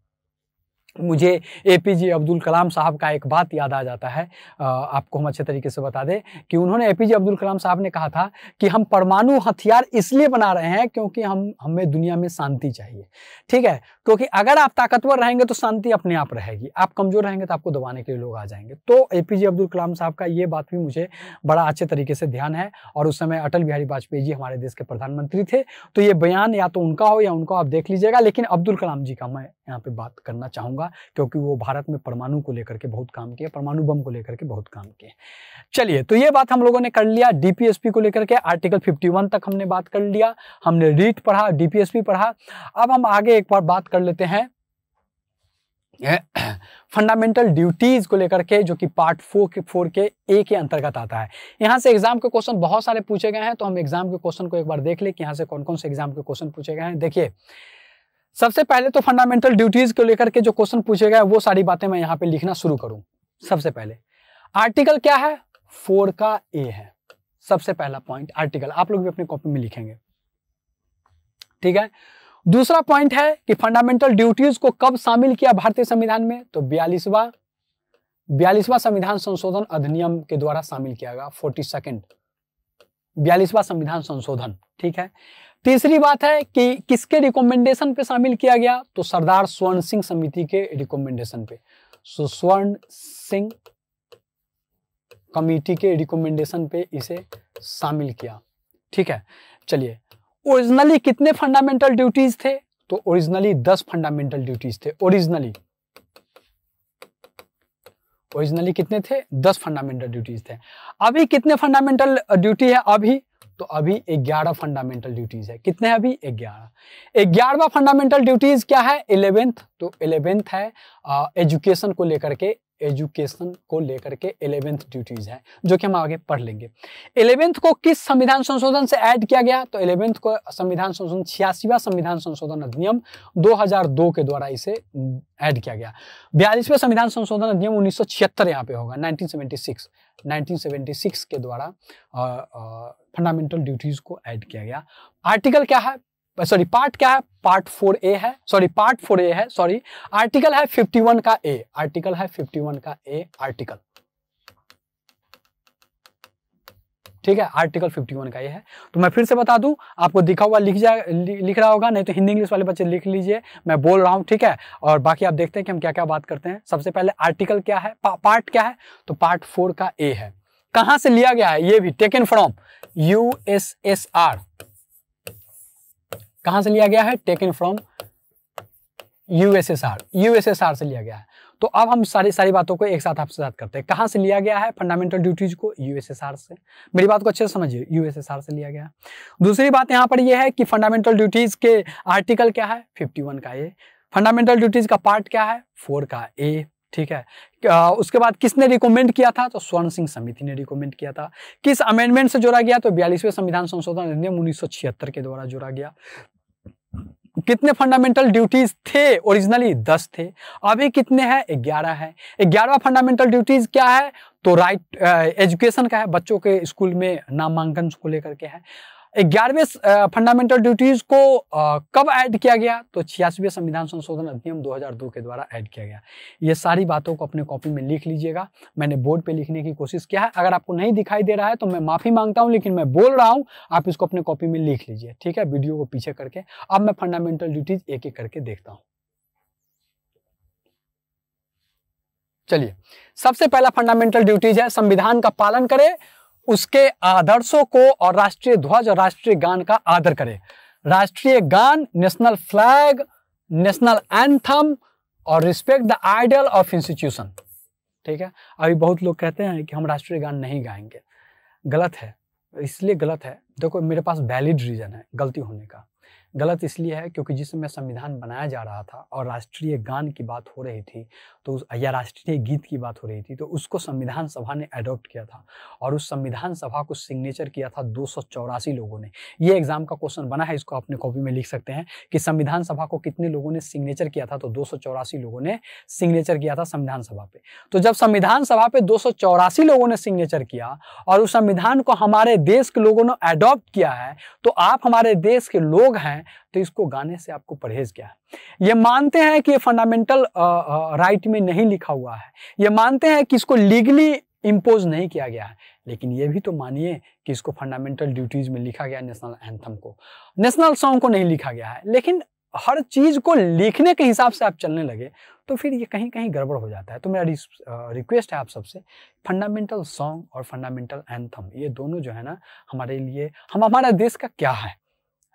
मुझे ए पी जे अब्दुल कलाम साहब का एक बात याद आ जाता है। आपको हम अच्छे तरीके से बता दें कि उन्होंने ए पी जे अब्दुल कलाम साहब ने कहा था कि हम परमाणु हथियार इसलिए बना रहे हैं क्योंकि हम, हमें दुनिया में शांति चाहिए। ठीक है? क्योंकि अगर आप ताकतवर रहेंगे तो शांति अपने आप रहेगी। आप कमज़ोर रहेंगे तो आपको दबाने के लिए लोग आ जाएँगे। तो ए पी जे अब्दुल कलाम साहब का ये बात भी मुझे बड़ा अच्छे तरीके से ध्यान है और उस समय अटल बिहारी वाजपेयी जी हमारे देश के प्रधानमंत्री थे। तो ये बयान या तो उनका हो या उनको आप देख लीजिएगा। लेकिन अब्दुल कलाम जी का मैं यहाँ पर बात करना चाहूँगा। क्योंकि वो भारत में परमाणु को लेकर के बहुत काम किया परमाणु बम को लेकर के बहुत काम किए। चलिए तो ये बात हम लोगों ने कर लिया डीपीएसपी को लेकर के आर्टिकल 51 तक हमने बात कर लिया, हमने रीट पढ़ा डीपीएसपी पढ़ा। अब हम आगे एक बार बात कर लेते हैं फंडामेंटल ड्यूटीज़ को लेकर के, जो कि पार्ट फोर के फोर के ए के अंतर्गत आता है। यहाँ से एग्ज़ाम के क्वेश्चन बहुत सारे पूछे गए हैं तो हम एग्ज़ाम के क्वेश्चन को एक बार देख ले कि यहाँ से कौन कौन से एग्ज़ाम के क्वेश्चन पूछे गए हैं। देखिए सबसे पहले तो फंडामेंटल ड्यूटीज़ को लेकर के जो क्वेश्चन पूछे गए, वो सारी बातें मैं यहाँ पे लिखना शुरू करूँ। सबसे पहले आर्टिकल क्या है? फोर का ए है। सबसे पहला पॉइंट आर्टिकल आप लोग भी अपनी कॉपी में लिखेंगे। ठीक है? दूसरा पॉइंट है कि फंडामेंटल ड्यूटीज़ को कब शामिल किया भारतीय संविधान में? तो बयालीसवा बयालीसवा संविधान संशोधन अधिनियम के द्वारा शामिल किया गया। Forty second. बयालीसवा संविधान संशोधन। ठीक है? तीसरी बात है कि किसके रिकमेंडेशन पे शामिल किया गया? तो सरदार स्वर्ण सिंह समिति के रिकमेंडेशन पे। सो स्वर्ण सिंह कमिटी के रिकमेंडेशन पे इसे शामिल किया। ठीक है, चलिए। ओरिजिनली कितने फंडामेंटल ड्यूटीज़ थे? तो ओरिजिनली दस फंडामेंटल ड्यूटीज़ थे। ओरिजिनली ओरिजिनली कितने थे? दस फंडामेंटल ड्यूटीज़ थे। अभी कितने फंडामेंटल ड्यूटी है? अभी तो अभी ग्यारह फंडामेंटल ड्यूटीज़ है। कितने अभी? ग्यारह। ग्यारहवा फंडामेंटल ड्यूटीज़ क्या है? इलेवेंथ तो इलेवेंथ है। एजुकेशन को लेकर के एजुकेशन को लेकर के इलेवेंथ ड्यूटीज़ है, जो कि हम आगे पढ़ लेंगे। इलेवेंथ को किस संविधान संशोधन से ऐड किया गया? तो इलेवेंथ को संविधान संशोधन, छियासीवा संविधान संशोधन अधिनियम 2002 के द्वारा इसे ऐड किया गया। बयालीसवें संविधान संशोधन अधिनियम उन्नीस सौ छिहत्तर यहाँ पे होगा 1976 1976 के द्वारा फंडामेंटल ड्यूटीज़ को ऐड किया गया। आर्टिकल क्या है? सॉरी पार्ट क्या है? पार्ट फोर ए है. सॉरी पार्ट फोर ए है. सॉरी आर्टिकल है फिफ्टी वन का ए आर्टिकल है फिफ्टी वन का ए आर्टिकल ठीक है? आर्टिकल 51 का ये है. तो मैं फिर से बता दूँ आपको दिखा हुआ लिख जाए लिख रहा होगा नहीं तो हिंदी इंग्लिश वाले बच्चे लिख लीजिए। मैं बोल रहा हूँ ठीक है? और बाकी आप देखते हैं कि हम क्या क्या बात करते हैं। सबसे पहले आर्टिकल क्या है? पा, पार्ट क्या है? तो पार्ट फोर का ए है. कहाँ से लिया गया है? ये भी टेकन फ्रॉम यूएसएसआर कहाँ से लिया गया है? टेकन फ्रॉम यूएसएसआर यूएसएसआर से लिया गया है। तो अब हम सारी सारी बातों को एक साथ आपसे साथ करते हैं। कहाँ से लिया गया है? फंडामेंटल ड्यूटीज़ को यूएसएसआर से। मेरी बात को अच्छे से समझिए। यूएसएसआर से लिया गया दूसरी बात यहाँ पर यह है कि फंडामेंटल ड्यूटीज़ के आर्टिकल क्या है? 51 का ए फंडामेंटल ड्यूटीज़ का पार्ट क्या है? फोर का ए ठीक है? उसके बाद किसने रिकमेंड किया था? तो स्वर्ण सिंह समिति ने रिकमेंड किया था। किस अमेंडमेंट से जोड़ा गया? तो बयालीसवें संविधान संशोधन अधिनियम उन्नीस सौ छिहत्तर के द्वारा जोड़ा गया। कितने फंडामेंटल ड्यूटीज़ थे? ओरिजिनली दस थे। अभी कितने हैं? ग्यारह है। ग्यारह फंडामेंटल ड्यूटीज़ क्या है? तो राइट एजुकेशन का है। बच्चों के स्कूल में नामांकन को लेकर के है। ग्यारहवें फंडामेंटल ड्यूटीज़ को कब ऐड किया गया? तो छियासवें संविधान संशोधन अधिनियम 2002 के द्वारा ऐड किया गया। ये सारी बातों को अपने कॉपी में लिख लीजिएगा। मैंने बोर्ड पे लिखने की कोशिश किया है। अगर आपको नहीं दिखाई दे रहा है तो मैं माफ़ी माँगता हूँ, लेकिन मैं बोल रहा हूँ, आप इसको अपने कॉपी में लिख लीजिए। ठीक है? वीडियो को पीछे करके। अब मैं फंडामेंटल ड्यूटीज़ एक एक करके देखता हूँ। चलिए। सबसे पहला फंडामेंटल ड्यूटीज़ है, संविधान का पालन करें उसके आदर्शों को और राष्ट्रीय ध्वज और राष्ट्रीय गान का आदर करे। राष्ट्रीय गान, नेशनल फ्लैग, नेशनल एंथम और respect the ideal of institution. ठीक है? अभी बहुत लोग कहते हैं कि हम राष्ट्रीय गान नहीं गाएँगे। गलत है। इसलिए गलत है। देखो, मेरे पास वैलिड रीजन है, गलती होने का। गलत इसलिए है क्योंकि जिस समय संविधान बनाया जा रहा था और राष्ट्रीय गान की बात हो रही थी तो या राष्ट्रीय गीत की बात हो रही थी तो उसको संविधान सभा ने अडॉप्ट किया था और उस संविधान सभा को सिग्नेचर किया था दो सौ चौरासी लोगों ने। ये एग्ज़ाम का क्वेश्चन बना है, इसको अपने कॉपी में लिख सकते हैं कि संविधान सभा को कितने लोगों ने सिग्नेचर किया था तो दो सौ चौरासी लोगों ने सिग्नेचर किया था संविधान सभा पे। तो जब संविधान सभा पे दो सौ चौरासी लोगों ने सिग्नेचर किया और उस संविधान को हमारे देश के लोगों ने अडॉप्ट किया है तो आप हमारे देश के लोग हैं तो इसको गाने से आपको परहेज क्या है? ये मानते हैं कि ये फंडामेंटल राइट में नहीं लिखा हुआ है। ये मानते हैं कि इसको लीगली इम्पोज नहीं किया गया है। लेकिन ये भी तो मानिए कि इसको फंडामेंटल ड्यूटीज़ में लिखा गया नेशनल एंथम को। नेशनल सॉन्ग को नहीं लिखा गया है। लेकिन हर चीज़ को लिखने के हिसाब से आप चलने लगे तो फिर ये कहीं कहीं गड़बड़ हो जाता है। तो मेरा रिक्वेस्ट है आप सबसे फंडामेंटल सॉन्ग और फंडामेंटल एंथम ये दोनों जो है ना, हमारे लिए, हम, हमारा देश का क्या है?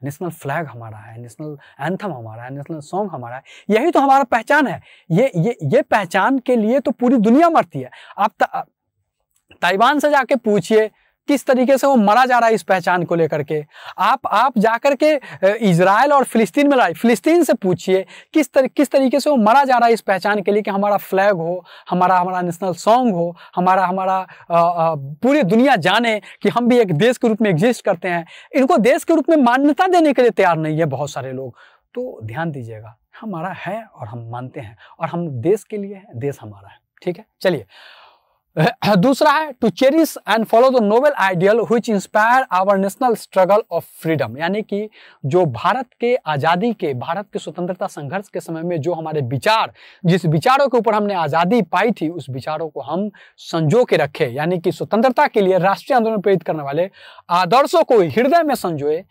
नेशनल फ्लैग हमारा है, नेशनल एंथम हमारा है, नेशनल सॉन्ग हमारा है, यही तो हमारा पहचान है। ये ये ये पहचान के लिए तो पूरी दुनिया मरती है। आप ताइवान से जाके पूछिए किस तरीके से वो मरा जा रहा है इस पहचान को लेकर के? आप आप जाकर के इसराइल और फिलिस्तीन में लड़ाई फिलिस्तीन से पूछिए किस तर, किस तरीके से वो मरा जा रहा है इस पहचान के लिए कि हमारा फ्लैग हो हमारा हमारा नेशनल सॉन्ग हो हमारा हमारा पूरी दुनिया जाने कि हम भी एक देश के रूप में एग्जिस्ट करते हैं। इनको देश के रूप में मान्यता देने के लिए तैयार नहीं है बहुत सारे लोग। तो ध्यान दीजिएगा हमारा है और हम मानते हैं और हम देश के लिए है देश हमारा है। ठीक है? चलिए दूसरा है to cherish and follow the noble ideal which inspire our national struggle of freedom यानी कि जो भारत के आज़ादी के, भारत के स्वतंत्रता संघर्ष के समय में जो हमारे विचार, जिस विचारों के ऊपर हमने आज़ादी पाई थी, उस विचारों को हम संजो के रखे। यानी कि स्वतंत्रता के लिए राष्ट्रीय आंदोलन प्रेरित करने वाले आदर्शों को हृदय में संजोए,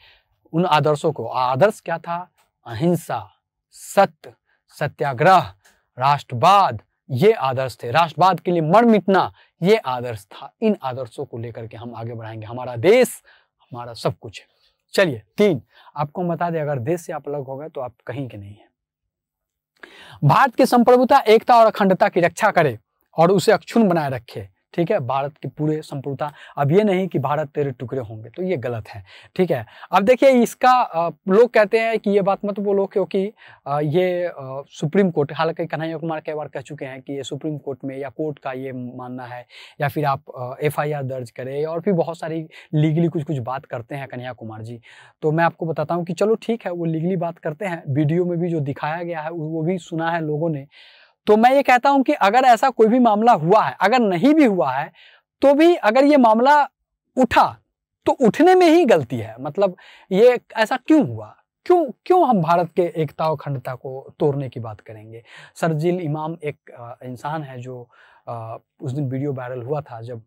उन आदर्शों को आदर्श क्या था? अहिंसा, सत्य, सत्याग्रह, राष्ट्रवाद ये आदर्श थे। राष्ट्रवाद के लिए मर मिटना ये आदर्श था। इन आदर्शों को लेकर के हम आगे बढ़ाएँगे। हमारा देश, हमारा सब कुछ है। चलिए, तीन, आपको बता दें, अगर देश से आप अलग हो गए तो आप कहीं के नहीं है। भारत की संप्रभुता, एकता और अखंडता की रक्षा करे और उसे अक्षुण बनाए रखे। ठीक है? भारत की पूरे संपूर्णता। अब ये नहीं कि भारत तेरे टुकड़े होंगे तो ये गलत है, ठीक है? अब देखिए, इसका लोग कहते हैं कि ये बात मत बोलो क्योंकि ये सुप्रीम कोर्ट, हालाँकि कन्हैया कुमार कई बार कह चुके हैं कि ये सुप्रीम कोर्ट में या कोर्ट का ये मानना है, या फिर आप एफआईआर दर्ज करें और फिर बहुत सारी लीगली कुछ कुछ बात करते हैं कन्हैया कुमार जी। तो मैं आपको बताता हूँ कि चलो ठीक है, वो लीगली बात करते हैं, वीडियो में भी जो दिखाया गया है, वो भी सुना है लोगों ने। तो मैं ये कहता हूँ कि अगर ऐसा कोई भी मामला हुआ है, अगर नहीं भी हुआ है तो भी अगर ये मामला उठा तो उठने में ही गलती है। मतलब ये ऐसा क्यों हुआ? क्यों क्यों हम भारत के एकता और अखंडता को तोड़ने की बात करेंगे? सरजिल इमाम एक इंसान है जो उस दिन वीडियो वायरल हुआ था जब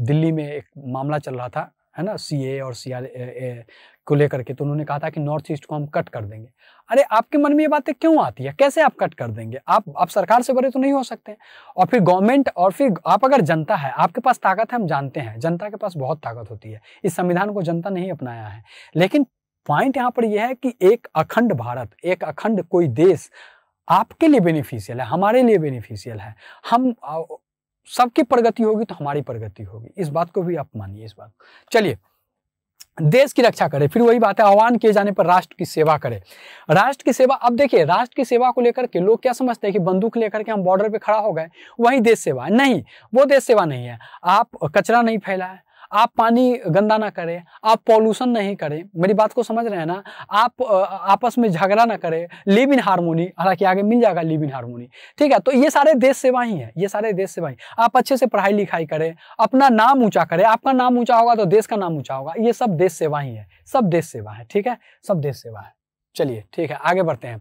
दिल्ली में एक मामला चल रहा था, है ना? सीए और सी आर को लेकर के तो उन्होंने कहा था कि नॉर्थ ईस्ट को हम कट कर देंगे। अरे, आपके मन में ये बातें क्यों आती है? कैसे आप कट कर देंगे? आप आप सरकार से बड़े तो नहीं हो सकते। और फिर गवर्नमेंट और फिर आप अगर जनता है, आपके पास ताकत है, हम जानते हैं, जनता के पास बहुत ताकत होती है। इस संविधान को जनता नहीं अपनाया है। लेकिन पॉइंट यहाँ पर यह है कि एक अखंड भारत, एक अखंड कोई देश आपके लिए बेनिफिशियल है, हमारे लिए बेनिफिशियल है। हम सबकी प्रगति होगी तो हमारी प्रगति होगी। इस बात को भी आप मानिए, इस बात चलिए देश की रक्षा करे, फिर वही बात है, आह्वान किए जाने पर राष्ट्र की सेवा करे। राष्ट्र की सेवा, अब देखिए, राष्ट्र की सेवा को लेकर के लोग क्या समझते हैं कि बंदूक लेकर के हम बॉर्डर पे खड़ा हो गए, वही देश सेवा नहीं, वो देश सेवा नहीं है। आप कचरा नहीं फैलाए आप पानी गंदा ना करें, आप पॉल्यूशन नहीं करें। मेरी बात को समझ रहे हैं ना? आप आपस में झगड़ा ना करें। लिव इन हारमोनी हालाँकि आगे मिल जाएगा लिव इन हारमोनी ठीक है? तो ये सारे देश सेवा ही है, ये सारे देश सेवा ही आप अच्छे से पढ़ाई लिखाई करें, अपना नाम ऊँचा करें। आपका नाम ऊँचा होगा तो देश का नाम ऊँचा होगा। ये सब देश सेवा ही है, सब देश सेवा है ठीक है? सब देश सेवा है चलिए, ठीक है, आगे बढ़ते हैं।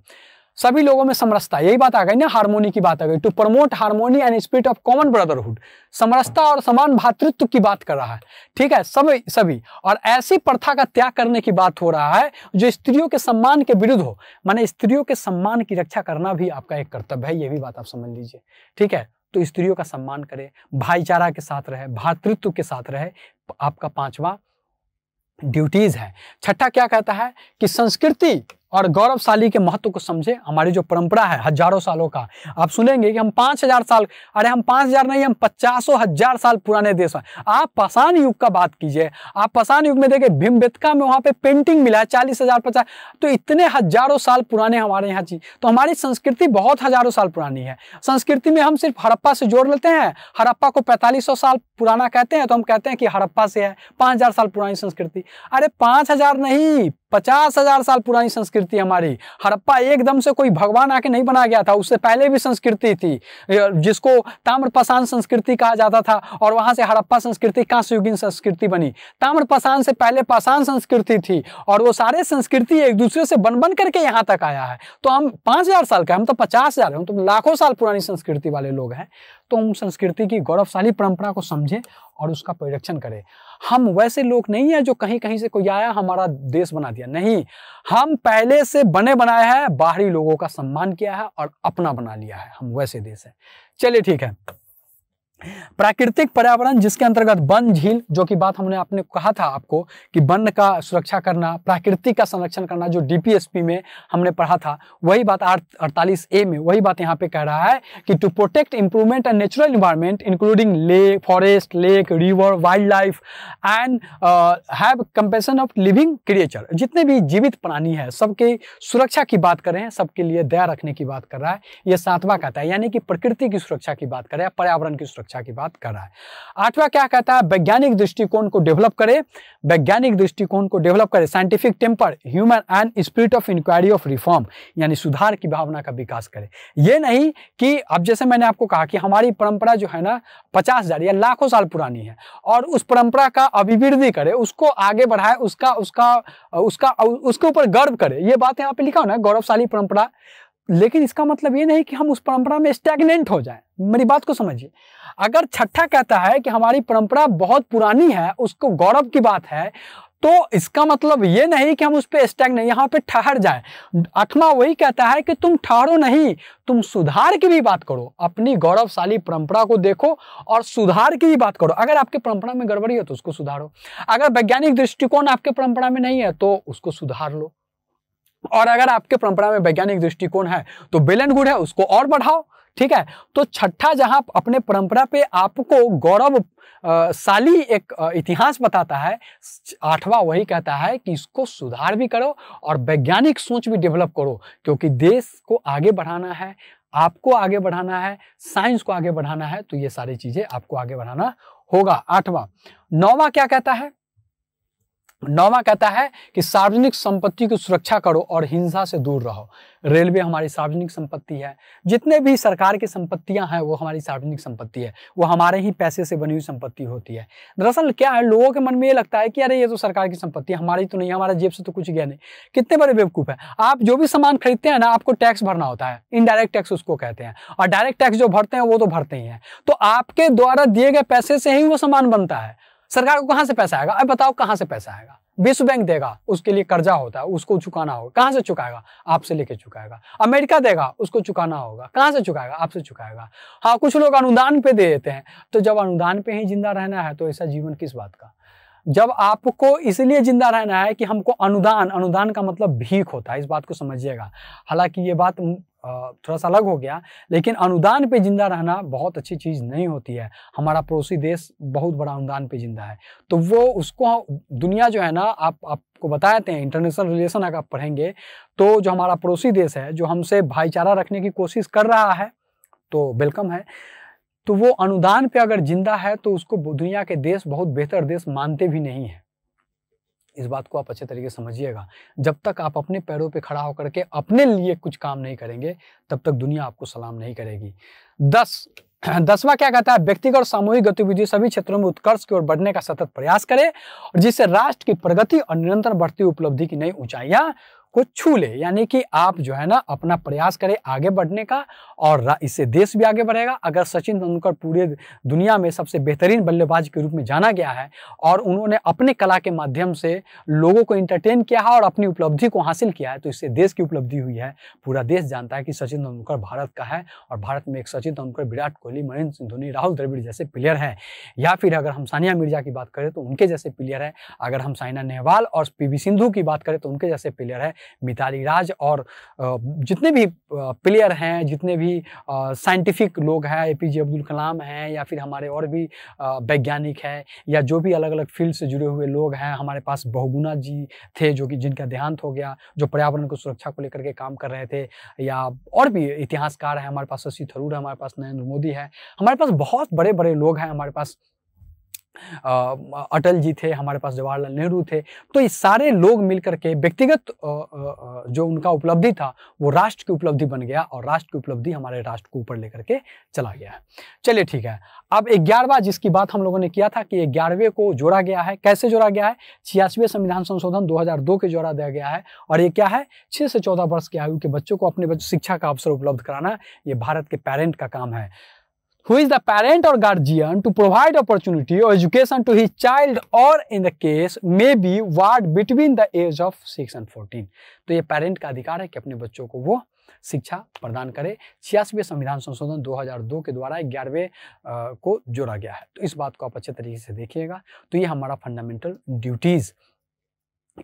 सभी लोगों में समरसता। यही बात आ गई ना, हारमोनी की बात आ गई। To promote harmony and spirit of common brotherhood समरसता और समान भातृत्व की बात कर रहा है। ठीक है सभी सभी। और ऐसी प्रथा का त्याग करने की बात हो रहा है, जो स्त्रियों के सम्मान के विरुद्ध हो। माने स्त्रियों के सम्मान की रक्षा करना भी आपका एक कर्तव्य है, ये भी बात आप समझ लीजिए। ठीक है तो स्त्रियों का सम्मान करे, भाईचारा के साथ रहे, भातृत्व के साथ रहे, आपका पांचवा ड्यूटीज़ है। छठा क्या कहता है कि संस्कृति और गौरवशाली के महत्व को समझे, हमारी जो परंपरा है हज़ारों सालों का। आप सुनेंगे कि हम पाँच हज़ार साल, अरे हम पाँच हज़ार नहीं, हम पचासों हज़ार साल पुराने देश हैं। आप पाषाण युग का बात कीजिए, आप पाषाण युग में देखिए भीमबेतका में वहाँ पे पेंटिंग मिला है, चालीस हज़ार पचास तो इतने हज़ारों साल पुराने हमारे यहाँ चीज़ तो हमारी संस्कृति बहुत हज़ारों साल पुरानी है। संस्कृति में हम सिर्फ़ हड़प्पा से जोड़ लेते हैं, हड़प्पा को पैंतालीस साल पुराना कहते हैं तो हम कहते हैं कि हड़प्पा से है, पाँच साल पुरानी संस्कृति। अरे पाँच नहीं पचास हज़ार साल पुरानी संस्कृति हमारी। हड़प्पा एकदम से कोई भगवान आके नहीं बना गया था, उससे पहले भी संस्कृति थी। जिसको ताम्रपाषाण संस्कृति कहा जाता था और वहाँ से हड़प्पा संस्कृति, कांस्युगीन संस्कृति बनी। ताम्रपाषाण से पहले पाषाण संस्कृति थी और वो सारे संस्कृति एक दूसरे से बन बन करके यहाँ तक आया है। तो हम पाँच हज़ार साल का, हम तो पचास हज़ार, हम तो लाखों साल पुरानी संस्कृति वाले लोग हैं। तो हम संस्कृति की गौरवशाली परंपरा को समझें और उसका परिरक्षण करें। हम वैसे लोग नहीं है जो कहीं कहीं से कोई आया, हमारा देश बना दिया। नहीं, हम पहले से बने बनाए हैं, बाहरी लोगों का सम्मान किया है और अपना बना लिया है। हम वैसे देश है। चलिए ठीक है। प्राकृतिक पर्यावरण जिसके अंतर्गत वन झील, जो कि बात हमने आपने कहा था आपको कि वन का सुरक्षा करना प्राकृतिक का संरक्षण करना, जो डीपीएसपी में हमने पढ़ा था, वही बात अड़तालीस ए में, वही बात यहाँ पे कह रहा है कि to protect improvement and natural environment including lake forest lake river wild life and have compassion of living creature जितने भी जीवित प्राणी है, सबके सुरक्षा की बात कर सबके लिए दया रखने की बात कर रहा है यह सातवां कहता है। यानी कि प्रकृति की सुरक्षा की बात कर पर्यावरण की सुरक्षा शिक्षा की बात कर रहा है। आठवां क्या कहता है? वैज्ञानिक दृष्टिकोण को डेवलप करे। वैज्ञानिक दृष्टिकोण को डेवलप करे। Scientific temper human and spirit of inquiry of reform यानी सुधार की भावना का विकास करे। ये नहीं कि अब जैसे मैंने आपको कहा कि हमारी परंपरा जो है ना, पचास हज़ार या लाखों साल पुरानी है और उस परंपरा का अभिवृद्धि करे, उसको आगे बढ़ाए, उसका उसका उसका, उसके ऊपर गर्व करे। ये बात यहाँ पे लिखा हो ना, गौरवशाली परंपरा। लेकिन इसका मतलब ये नहीं कि हम उस परंपरा में स्टैगनेंट हो जाए। मेरी बात को समझिए। अगर छठा कहता है कि हमारी परंपरा बहुत पुरानी है, उसको गौरव की बात है तो इसका मतलब ये नहीं कि हम उस पर स्टैग नहीं, यहाँ पे ठहर जाए। आठवां वही कहता है कि तुम ठहरो नहीं, तुम सुधार की भी बात करो, अपनी गौरवशाली परंपरा को देखो और सुधार की भी बात करो। अगर आपके परंपरा में गड़बड़ी है तो उसको सुधारो। अगर वैज्ञानिक दृष्टिकोण आपके परंपरा में नहीं है तो उसको सुधार लो। और अगर आपके परंपरा में वैज्ञानिक दृष्टिकोण है तो बेल एंड गुड है, उसको और बढ़ाओ। ठीक है? तो छठा जहाँ अपने परंपरा पे आपको गौरव साली एक इतिहास बताता है आठवां वही कहता है कि इसको सुधार भी करो और वैज्ञानिक सोच भी डेवलप करो, क्योंकि देश को आगे बढ़ाना है, आपको आगे बढ़ाना है, साइंस को आगे बढ़ाना है तो ये सारी चीज़ें आपको आगे बढ़ाना होगा। आठवां। नौवा क्या कहता है? नौवा कहता है कि सार्वजनिक संपत्ति की सुरक्षा करो और हिंसा से दूर रहो। रेलवे हमारी सार्वजनिक संपत्ति है। जितने भी सरकार की संपत्तियाँ हैं, वो हमारी सार्वजनिक संपत्ति है। वो हमारे ही पैसे से बनी हुई संपत्ति होती है। दरअसल क्या है, लोगों के मन में ये लगता है कि अरे, ये तो सरकार की संपत्ति है, हमारी तो नहीं हमारे जेब से तो कुछ गया नहीं। कितने बड़े बेवकूफ़ है। आप जो भी सामान खरीदते हैं ना, आपको टैक्स भरना होता है। इनडायरेक्ट टैक्स उसको कहते हैं। और डायरेक्ट टैक्स जो भरते हैं, वो तो भरते ही हैं। तो आपके द्वारा दिए गए पैसे से ही वो सामान बनता है। सरकार को कहाँ से पैसा आएगा? अब बताओ कहाँ से पैसा आएगा? विश्व बैंक देगा, उसके लिए कर्जा होता है, उसको चुकाना होगा। कहाँ से चुकाएगा? आपसे लेके चुकाएगा। अमेरिका देगा, उसको चुकाना होगा। कहाँ से चुकाएगा? आपसे चुकाएगा। हाँ कुछ लोग अनुदान पे दे देते हैं। तो जब अनुदान पे ही ज़िंदा रहना है तो ऐसा जीवन किस बात का? जब आपको इसलिए ज़िंदा रहना है कि हमको अनुदान अनुदान का मतलब भीख होता है, इस बात को समझिएगा। हालाँकि ये बात थोड़ा सा अलग हो गया, लेकिन अनुदान पे ज़िंदा रहना बहुत अच्छी चीज़ नहीं होती है। हमारा पड़ोसी देश बहुत बड़ा अनुदान पे ज़िंदा है। तो वो उसको दुनिया जो है ना, आप, आपको बताते हैं इंटरनेशनल रिलेशन अगर आप पढ़ेंगे तो जो हमारा पड़ोसी देश है, जो हमसे भाईचारा रखने की कोशिश कर रहा है तो वेलकम है। तो वो अनुदान पे अगर ज़िंदा है तो उसको दुनिया के देश, बहुत बेहतर देश मानते भी नहीं है। इस बात को आप अच्छे तरीके से समझिएगा। जब तक आप अपने पैरों पे खड़ा होकर के अपने लिए कुछ काम नहीं करेंगे, तब तक दुनिया आपको सलाम नहीं करेगी। दस, दसवा क्या कहता है? व्यक्तिगत और सामूहिक गतिविधि सभी क्षेत्रों में उत्कर्ष की ओर बढ़ने का सतत प्रयास करें और जिससे राष्ट्र की प्रगति और निरंतर बढ़ती उपलब्धि की नई ऊंचाइयाँ को छू ले, यानी कि आप जो है ना अपना प्रयास करें आगे बढ़ने का और इससे देश भी आगे बढ़ेगा। अगर सचिन तेंदुलकर पूरे दुनिया में सबसे बेहतरीन बल्लेबाज के रूप में जाना गया है और उन्होंने अपने कला के माध्यम से लोगों को इंटरटेन किया है और अपनी उपलब्धि को हासिल किया है तो इससे देश की उपलब्धि हुई है। पूरा देश जानता है कि सचिन तेंदुलकर भारत का है और भारत में एक सचिन तेंदुलकर, विराट कोहली, महेंद्र सिंह धोनी, राहुल द्रविड़ जैसे प्लेयर हैं। या फिर अगर हम सानिया मिर्ज़ा की बात करें तो उनके जैसे प्लेयर है। अगर हम साइना नेहवाल और पीवी सिंधु की बात करें तो उनके जैसे प्लेयर है। मिताली राज और जितने भी प्लेयर हैं, जितने भी साइंटिफिक लोग हैं ए पी जे अब्दुल कलाम हैं, या फिर हमारे और भी वैज्ञानिक हैं, या जो भी अलग अलग फ़ील्ड से जुड़े हुए लोग हैं, हमारे पास बहुगुना जी थे, जो कि जिनका देहांत हो गया, जो पर्यावरण को सुरक्षा को लेकर के काम कर रहे थे, या और भी इतिहासकार हैं, हमारे पास शशि थरूर है, हमारे पास नरेंद्र मोदी है, हमारे पास बहुत बड़े बड़े लोग हैं, हमारे पास अटल जी थे, हमारे पास जवाहरलाल नेहरू थे। तो ये सारे लोग मिलकर के व्यक्तिगत जो उनका उपलब्धि था, वो राष्ट्र की उपलब्धि बन गया और राष्ट्र की उपलब्धि हमारे राष्ट्र को ऊपर लेकर के चला गया चलिए ठीक है, अब ग्यारहवा जिसकी बात हम लोगों ने किया था कि ग्यारहवें को जोड़ा गया है। कैसे जोड़ा गया है? छियासवें संविधान संशोधन 2002 के जोड़ा दिया गया है और ये क्या है? छह से चौदह वर्ष की आयु के बच्चों को अपने बच्चों शिक्षा का अवसर उपलब्ध कराना, ये भारत के पेरेंट का काम है। Who is the parent or guardian to provide opportunity or education to his child, or in the case may be ward between the age of 6 and 14 तो ये पेरेंट का अधिकार है कि अपने बच्चों को वो शिक्षा प्रदान करे। छियासवें संविधान संशोधन 2002 के द्वारा ग्यारहवें को जोड़ा गया है। तो इस बात को आप अच्छे तरीके से देखिएगा। तो ये हमारा फंडामेंटल ड्यूटीज़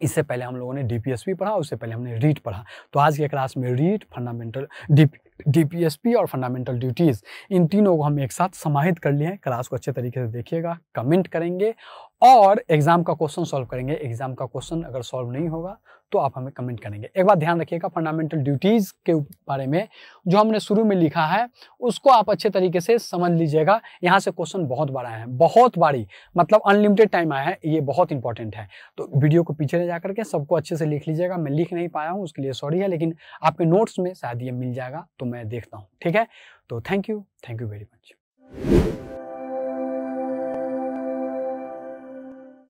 इससे पहले हम लोगों ने डीपीएसपी पढ़ा, उससे पहले हमने रीट पढ़ा। तो आज के क्लास में रीट फंडामेंटल डीपीएसपी और फंडामेंटल ड्यूटीज़ इन तीनों को हम एक साथ समाहित कर लिए हैं। क्लास को अच्छे तरीके से देखिएगा कमेंट करेंगे और एग्ज़ाम का क्वेश्चन सॉल्व करेंगे। एग्ज़ाम का क्वेश्चन अगर सॉल्व नहीं होगा तो आप हमें कमेंट करेंगे। एक बात ध्यान रखिएगा फंडामेंटल ड्यूटीज़ के बारे में जो हमने शुरू में लिखा है, उसको आप अच्छे तरीके से समझ लीजिएगा। यहाँ से क्वेश्चन बहुत बार आए हैं, बहुत बारी मतलब अनलिमिटेड टाइम आया है, ये बहुत इंपॉर्टेंट है। तो वीडियो को पीछे ले जा करके सबको अच्छे से लिख लीजिएगा। मैं लिख नहीं पाया हूँ, उसके लिए सॉरी है, लेकिन आपके नोट्स में शायद ये मिल जाएगा तो मैं देखता हूँ, ठीक है? तो thank you thank you very much